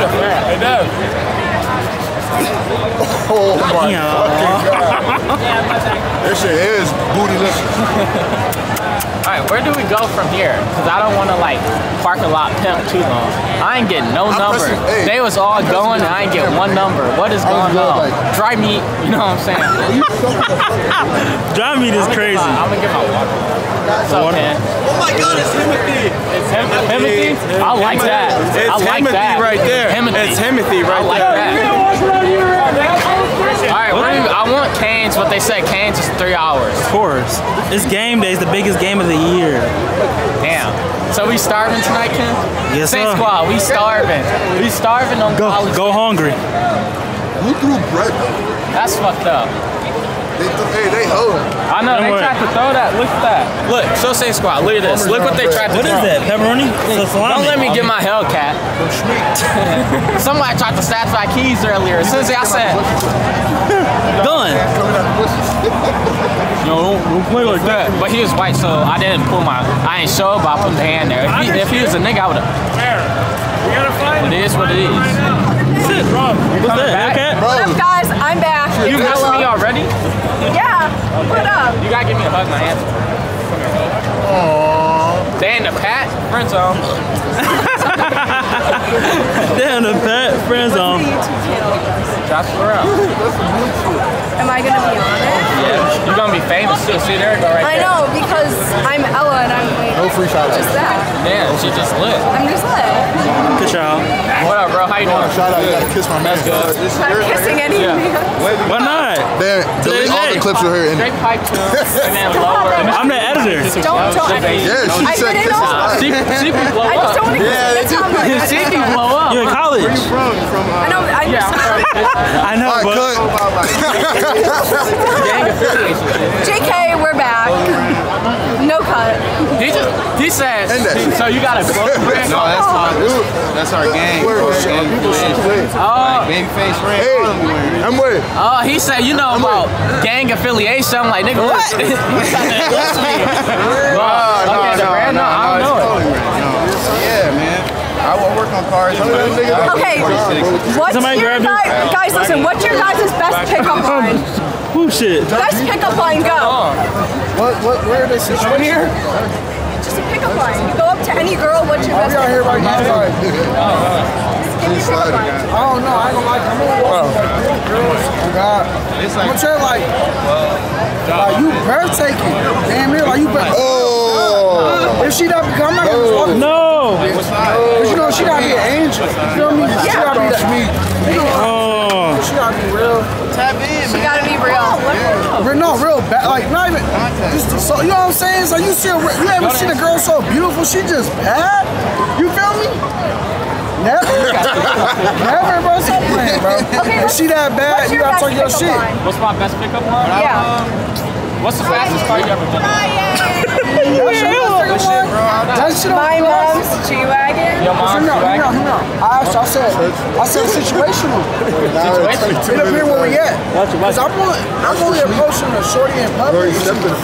It does. Oh my fucking god. This shit is bootyless. All right, where do we go from here? Cause I don't want to like park a lot pimp too long. I ain't getting no I'm number. pressing- hey, they was all I'm going, and I ain't get camera. one number. What is going on? like- Dry meat, you know what I'm saying? Dry meat is crazy. I'm gonna get my water. What's up, man? Oh my god, it's Timothy. It's Tim- Timothy. I like that. It's I like Timothy that. right there. Timothy. It's Timothy right I like there. that. All right, what do you, I want Cane's, but they said Cane's is three hours. Of course. It's game day. It's the biggest game of the year. Damn. So we starving tonight, Ken? Yes, Saint sir. Squad, we starving. We starving on Go, college. go hungry. Who threw bread? That's fucked up. They threw, hey, they hold. I know, they tried to throw that. Look at that. Look, show Saint Squad. Look at this. Look what they tried to What is throw. that? Pepperoni? So. Don't let me get my Hellcat. Somebody tried to snatch my keys earlier. As soon as I said, Done. no, don't, don't play like that. But he was white, so I didn't pull my, I ain't show, but I put the hand there. If he, if he was a nigga, I would have. We gotta find It is what it is. Shit. What's that? back? Hellcat? What up, guys? I'm back. You missed me already? Yeah. What up? You gotta give me a hug, my hand. They in the pat, friend zone. Damn, the pet friend What's zone. the YouTube channel? Josh Burrell. Am I gonna be on it? Yeah, you're gonna be famous too. See, there you go right I there. know because I'm Ella and I'm like, No free shout just that. Damn, she just lit. I'm just lit. Good job. What up, bro? How you doing? Shout out, you gotta kiss my man. I'm kissing any Yeah. Why not? Damn, delete all the clips of her in Straight pipe and then lower. I'm the editor. Don't, don't. I, Yeah, she I said didn't kiss know. my See, see people I just don't want to kiss Yeah, the they do. tongue like that. See people blow up. You in college? Where you from? From uh, I know. I Yeah. I'm from I know, All but right, cut. gang. JK, we're back. No cut. He just, he said, End that shit. so you got a book brand? No, that's my, that's our gang. Where is Gang it? People shoot affiliation. Oh, Babyface friend. Hey, I'm with. oh, he said, you know about gang affiliation. I'm like, nigga, what? you trying to me? Well, okay, the brand, no, I don't know it. Yeah, man. I will work on cars. Okay. What's Somebody your grab this. guys, guys? Listen. What's your guys' best pickup line? who shit? Best pickup line. Go. What, what, where are they situated? here? Just a pickup line. You go up to any girl. What's your best We out here pickup right line? now. Sorry. Give me a pickup. Oh, oh. I don't know. I ain't gonna like come in. Oh God. It's I'm like, gonna tell you, like, like you breathtaking. Damn near like you breath. Oh. If she not become, I'm not gonna oh. fuck. No. Cause you know she gotta be an angel. You feel me? She gotta be that. You know, Oh. she gotta be real. tap in, You man. gotta be real. Oh, real, no, real bad. Like not even. Just so you know what I'm saying? So you see, a, you ever seen a girl so beautiful? She just bad. You feel me? Never. Never, bro. Stop playing, bro. Okay, If she that bad, you gotta best talk your shit. line? What's my best pickup line? Yeah. Um, what's the fastest car you ever been in? That shit, that shit My on mom's G-Wagon. Your mom's Hear me out, hear me out, swag? hear me out. I asked, I said, I said situational. It depends where we at. Cause I'm only, I'm only approaching a shorty in public.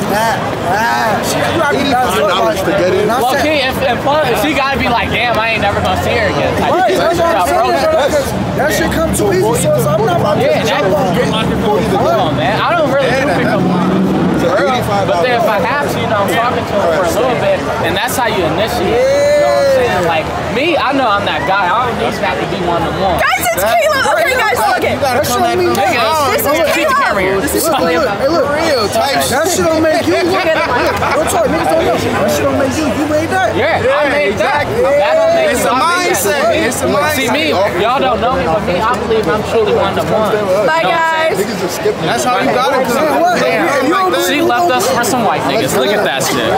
Nah, nah. She, you gotta be nice. $80 to get in. And I Well, said, okay, if, if, if she gotta be like, damn, I ain't never gonna see her again. Right, that's what I'm saying, approach bro. her. 'cause That shit come too easy, so I'm not about to Yeah, that, jump on it. come on, man. I don't really do pickup lines. But then if I have to, you know, I'm talking to her for a little bit, and that's how you initiate. You know what I'm saying? Like me, I know I'm that guy. I don't need that to be one to one. Guys, it's Caleb. Okay, guys, look it. That's showing me Nigga, This is keep the camera Caleb. look, look, hey, look. real type That shit don't make you. Look at it. Don't talk, niggas don't know. That shit don't make you. You made that. Yeah, yeah I made that. That don't make It's a I made that. mindset. It's a See me, y'all don't know me, but me, I believe I'm truly one of one. Bye, guys. Niggas just skipping. That's how you gotta do Man, what? it. If She left us for some white niggas. Look at that shit.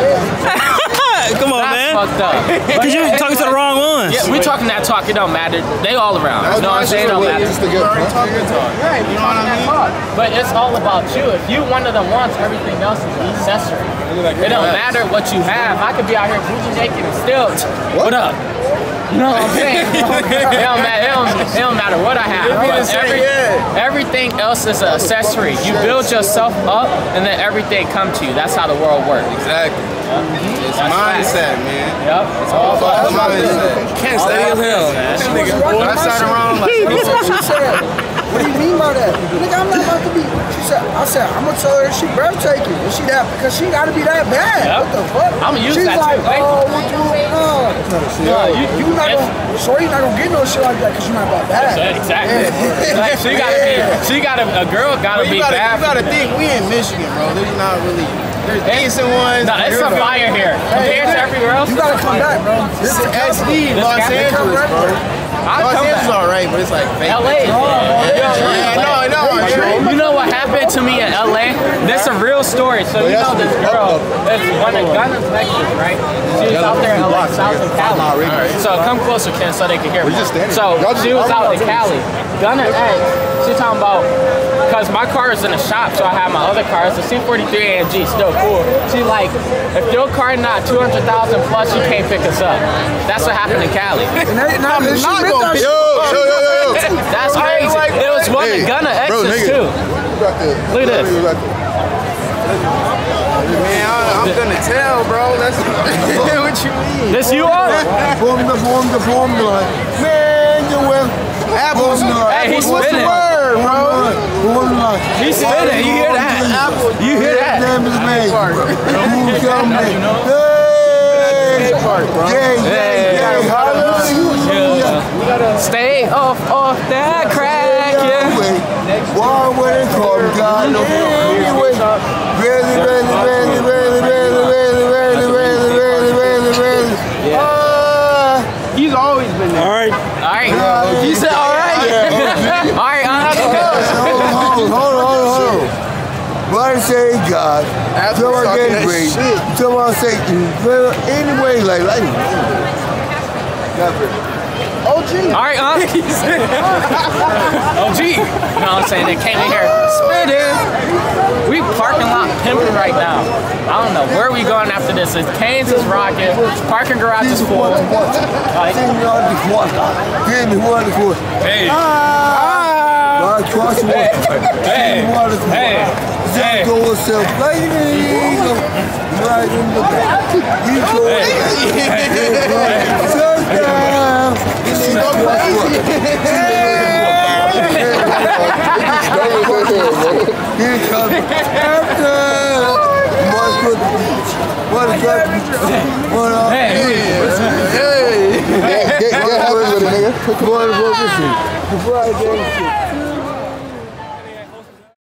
Come on, That's man. fucked up. Cause you talking to the wrong ones. Yeah, we're talking that talk. It don't matter. They all around. You know what I'm saying? It don't matter. Just to get Right, we talking that talk. But it's all about you. If you one of the ones, everything else is an accessory. It don't matter what you have. I could be out here booty naked and still, what up? You know what I'm saying? it, don't matter, it, don't, it don't matter what I have. But every, everything else is an accessory. You build yourself up, and then everything come to you. That's how the world works. Exactly. Mm-hmm. It's That's mindset, man. Yep. It's all about It's mindset. Can't stay as hell. When I sat around like, what do you mean by that? Nigga, I'm not about to be. She said, I said, I'm gonna tell her she breathtaking. And she that, because she gotta be that bad. Yep. What the fuck? I'ma use She's that like, too. Thank oh, what you, uh, no. No, you, You not gonna, shorty not gonna get no shit like that because you're not that bad. Exactly. Like, she gotta be. She gotta. A girl gotta you be gotta, bad. you gotta think we in Michigan, bro. There's not really. There's decent ones. No, it's a fire here compared to everywhere else. You gotta come back, bro. This is SD, This Los guy- Angeles, bro. I Los Angeles is alright, but it's like fake. LA. Yeah, no, no. You know what happened to me in LA? This a real story. So you know this girl, this one in Ghana, Texas, right? She was out there in like South in Cali. So come closer, Ken, so they can hear me. So she was out in Cali. Gunna X, she talking about, cause my car is in the shop, so I have my other car. It's a C43 AMG, still cool. She like, if your car not 200,000 plus, you can't pick us up. That's what happened in Cali. And they, nah, I'm not gonna that be- Yo, yo, yo, yo, yo. That's crazy. It was one Hey, of Gunna bro, X's nigga. too. You got Look at this. you got the- Man, I, I'm gonna tell, bro. That's what you mean. This you are? Boom, the boom, the boom, blood. Man, you will. Apples. Hey, he's What's the spinning. word, bro? Boom, blood. He's spinning. You hear that? You hear that? Name is made. Who's coming? Hey, yeah, yeah, yeah. Hallelujah. Stay off off that crack, yeah. Why would it come, God? Anyway, really, really, really, really, really, really, really, really, really, really, really. Ah. He's always been there. All right. All right. You said all right. all right. Uh, Hold on, hold on, hold on, hold on. Why say God? After Tell her talking get that great. shit. Tell her Satan. Anyway, like, like. OG. all right. Uh. oh, gee. You know what I'm saying? They came in here spitting. We parking lot pimping right now. I don't know where we going after this. It's Cane's is rocking. Parking garage is full. Like, Give me one. Give me one the quarter like twice Hey! hey, hey, water. Hey, hey, hey. go yourself, lady. Right in the back. You go. Hey, hey, hey. Turn Hey! Hey! Hey! Hey! Here comes after. Must put. What is that? What up? Hey. Hey. Hey. Get, get, get happy with it, nigga. Boy, boy, this shit. Boy, boy, this shit.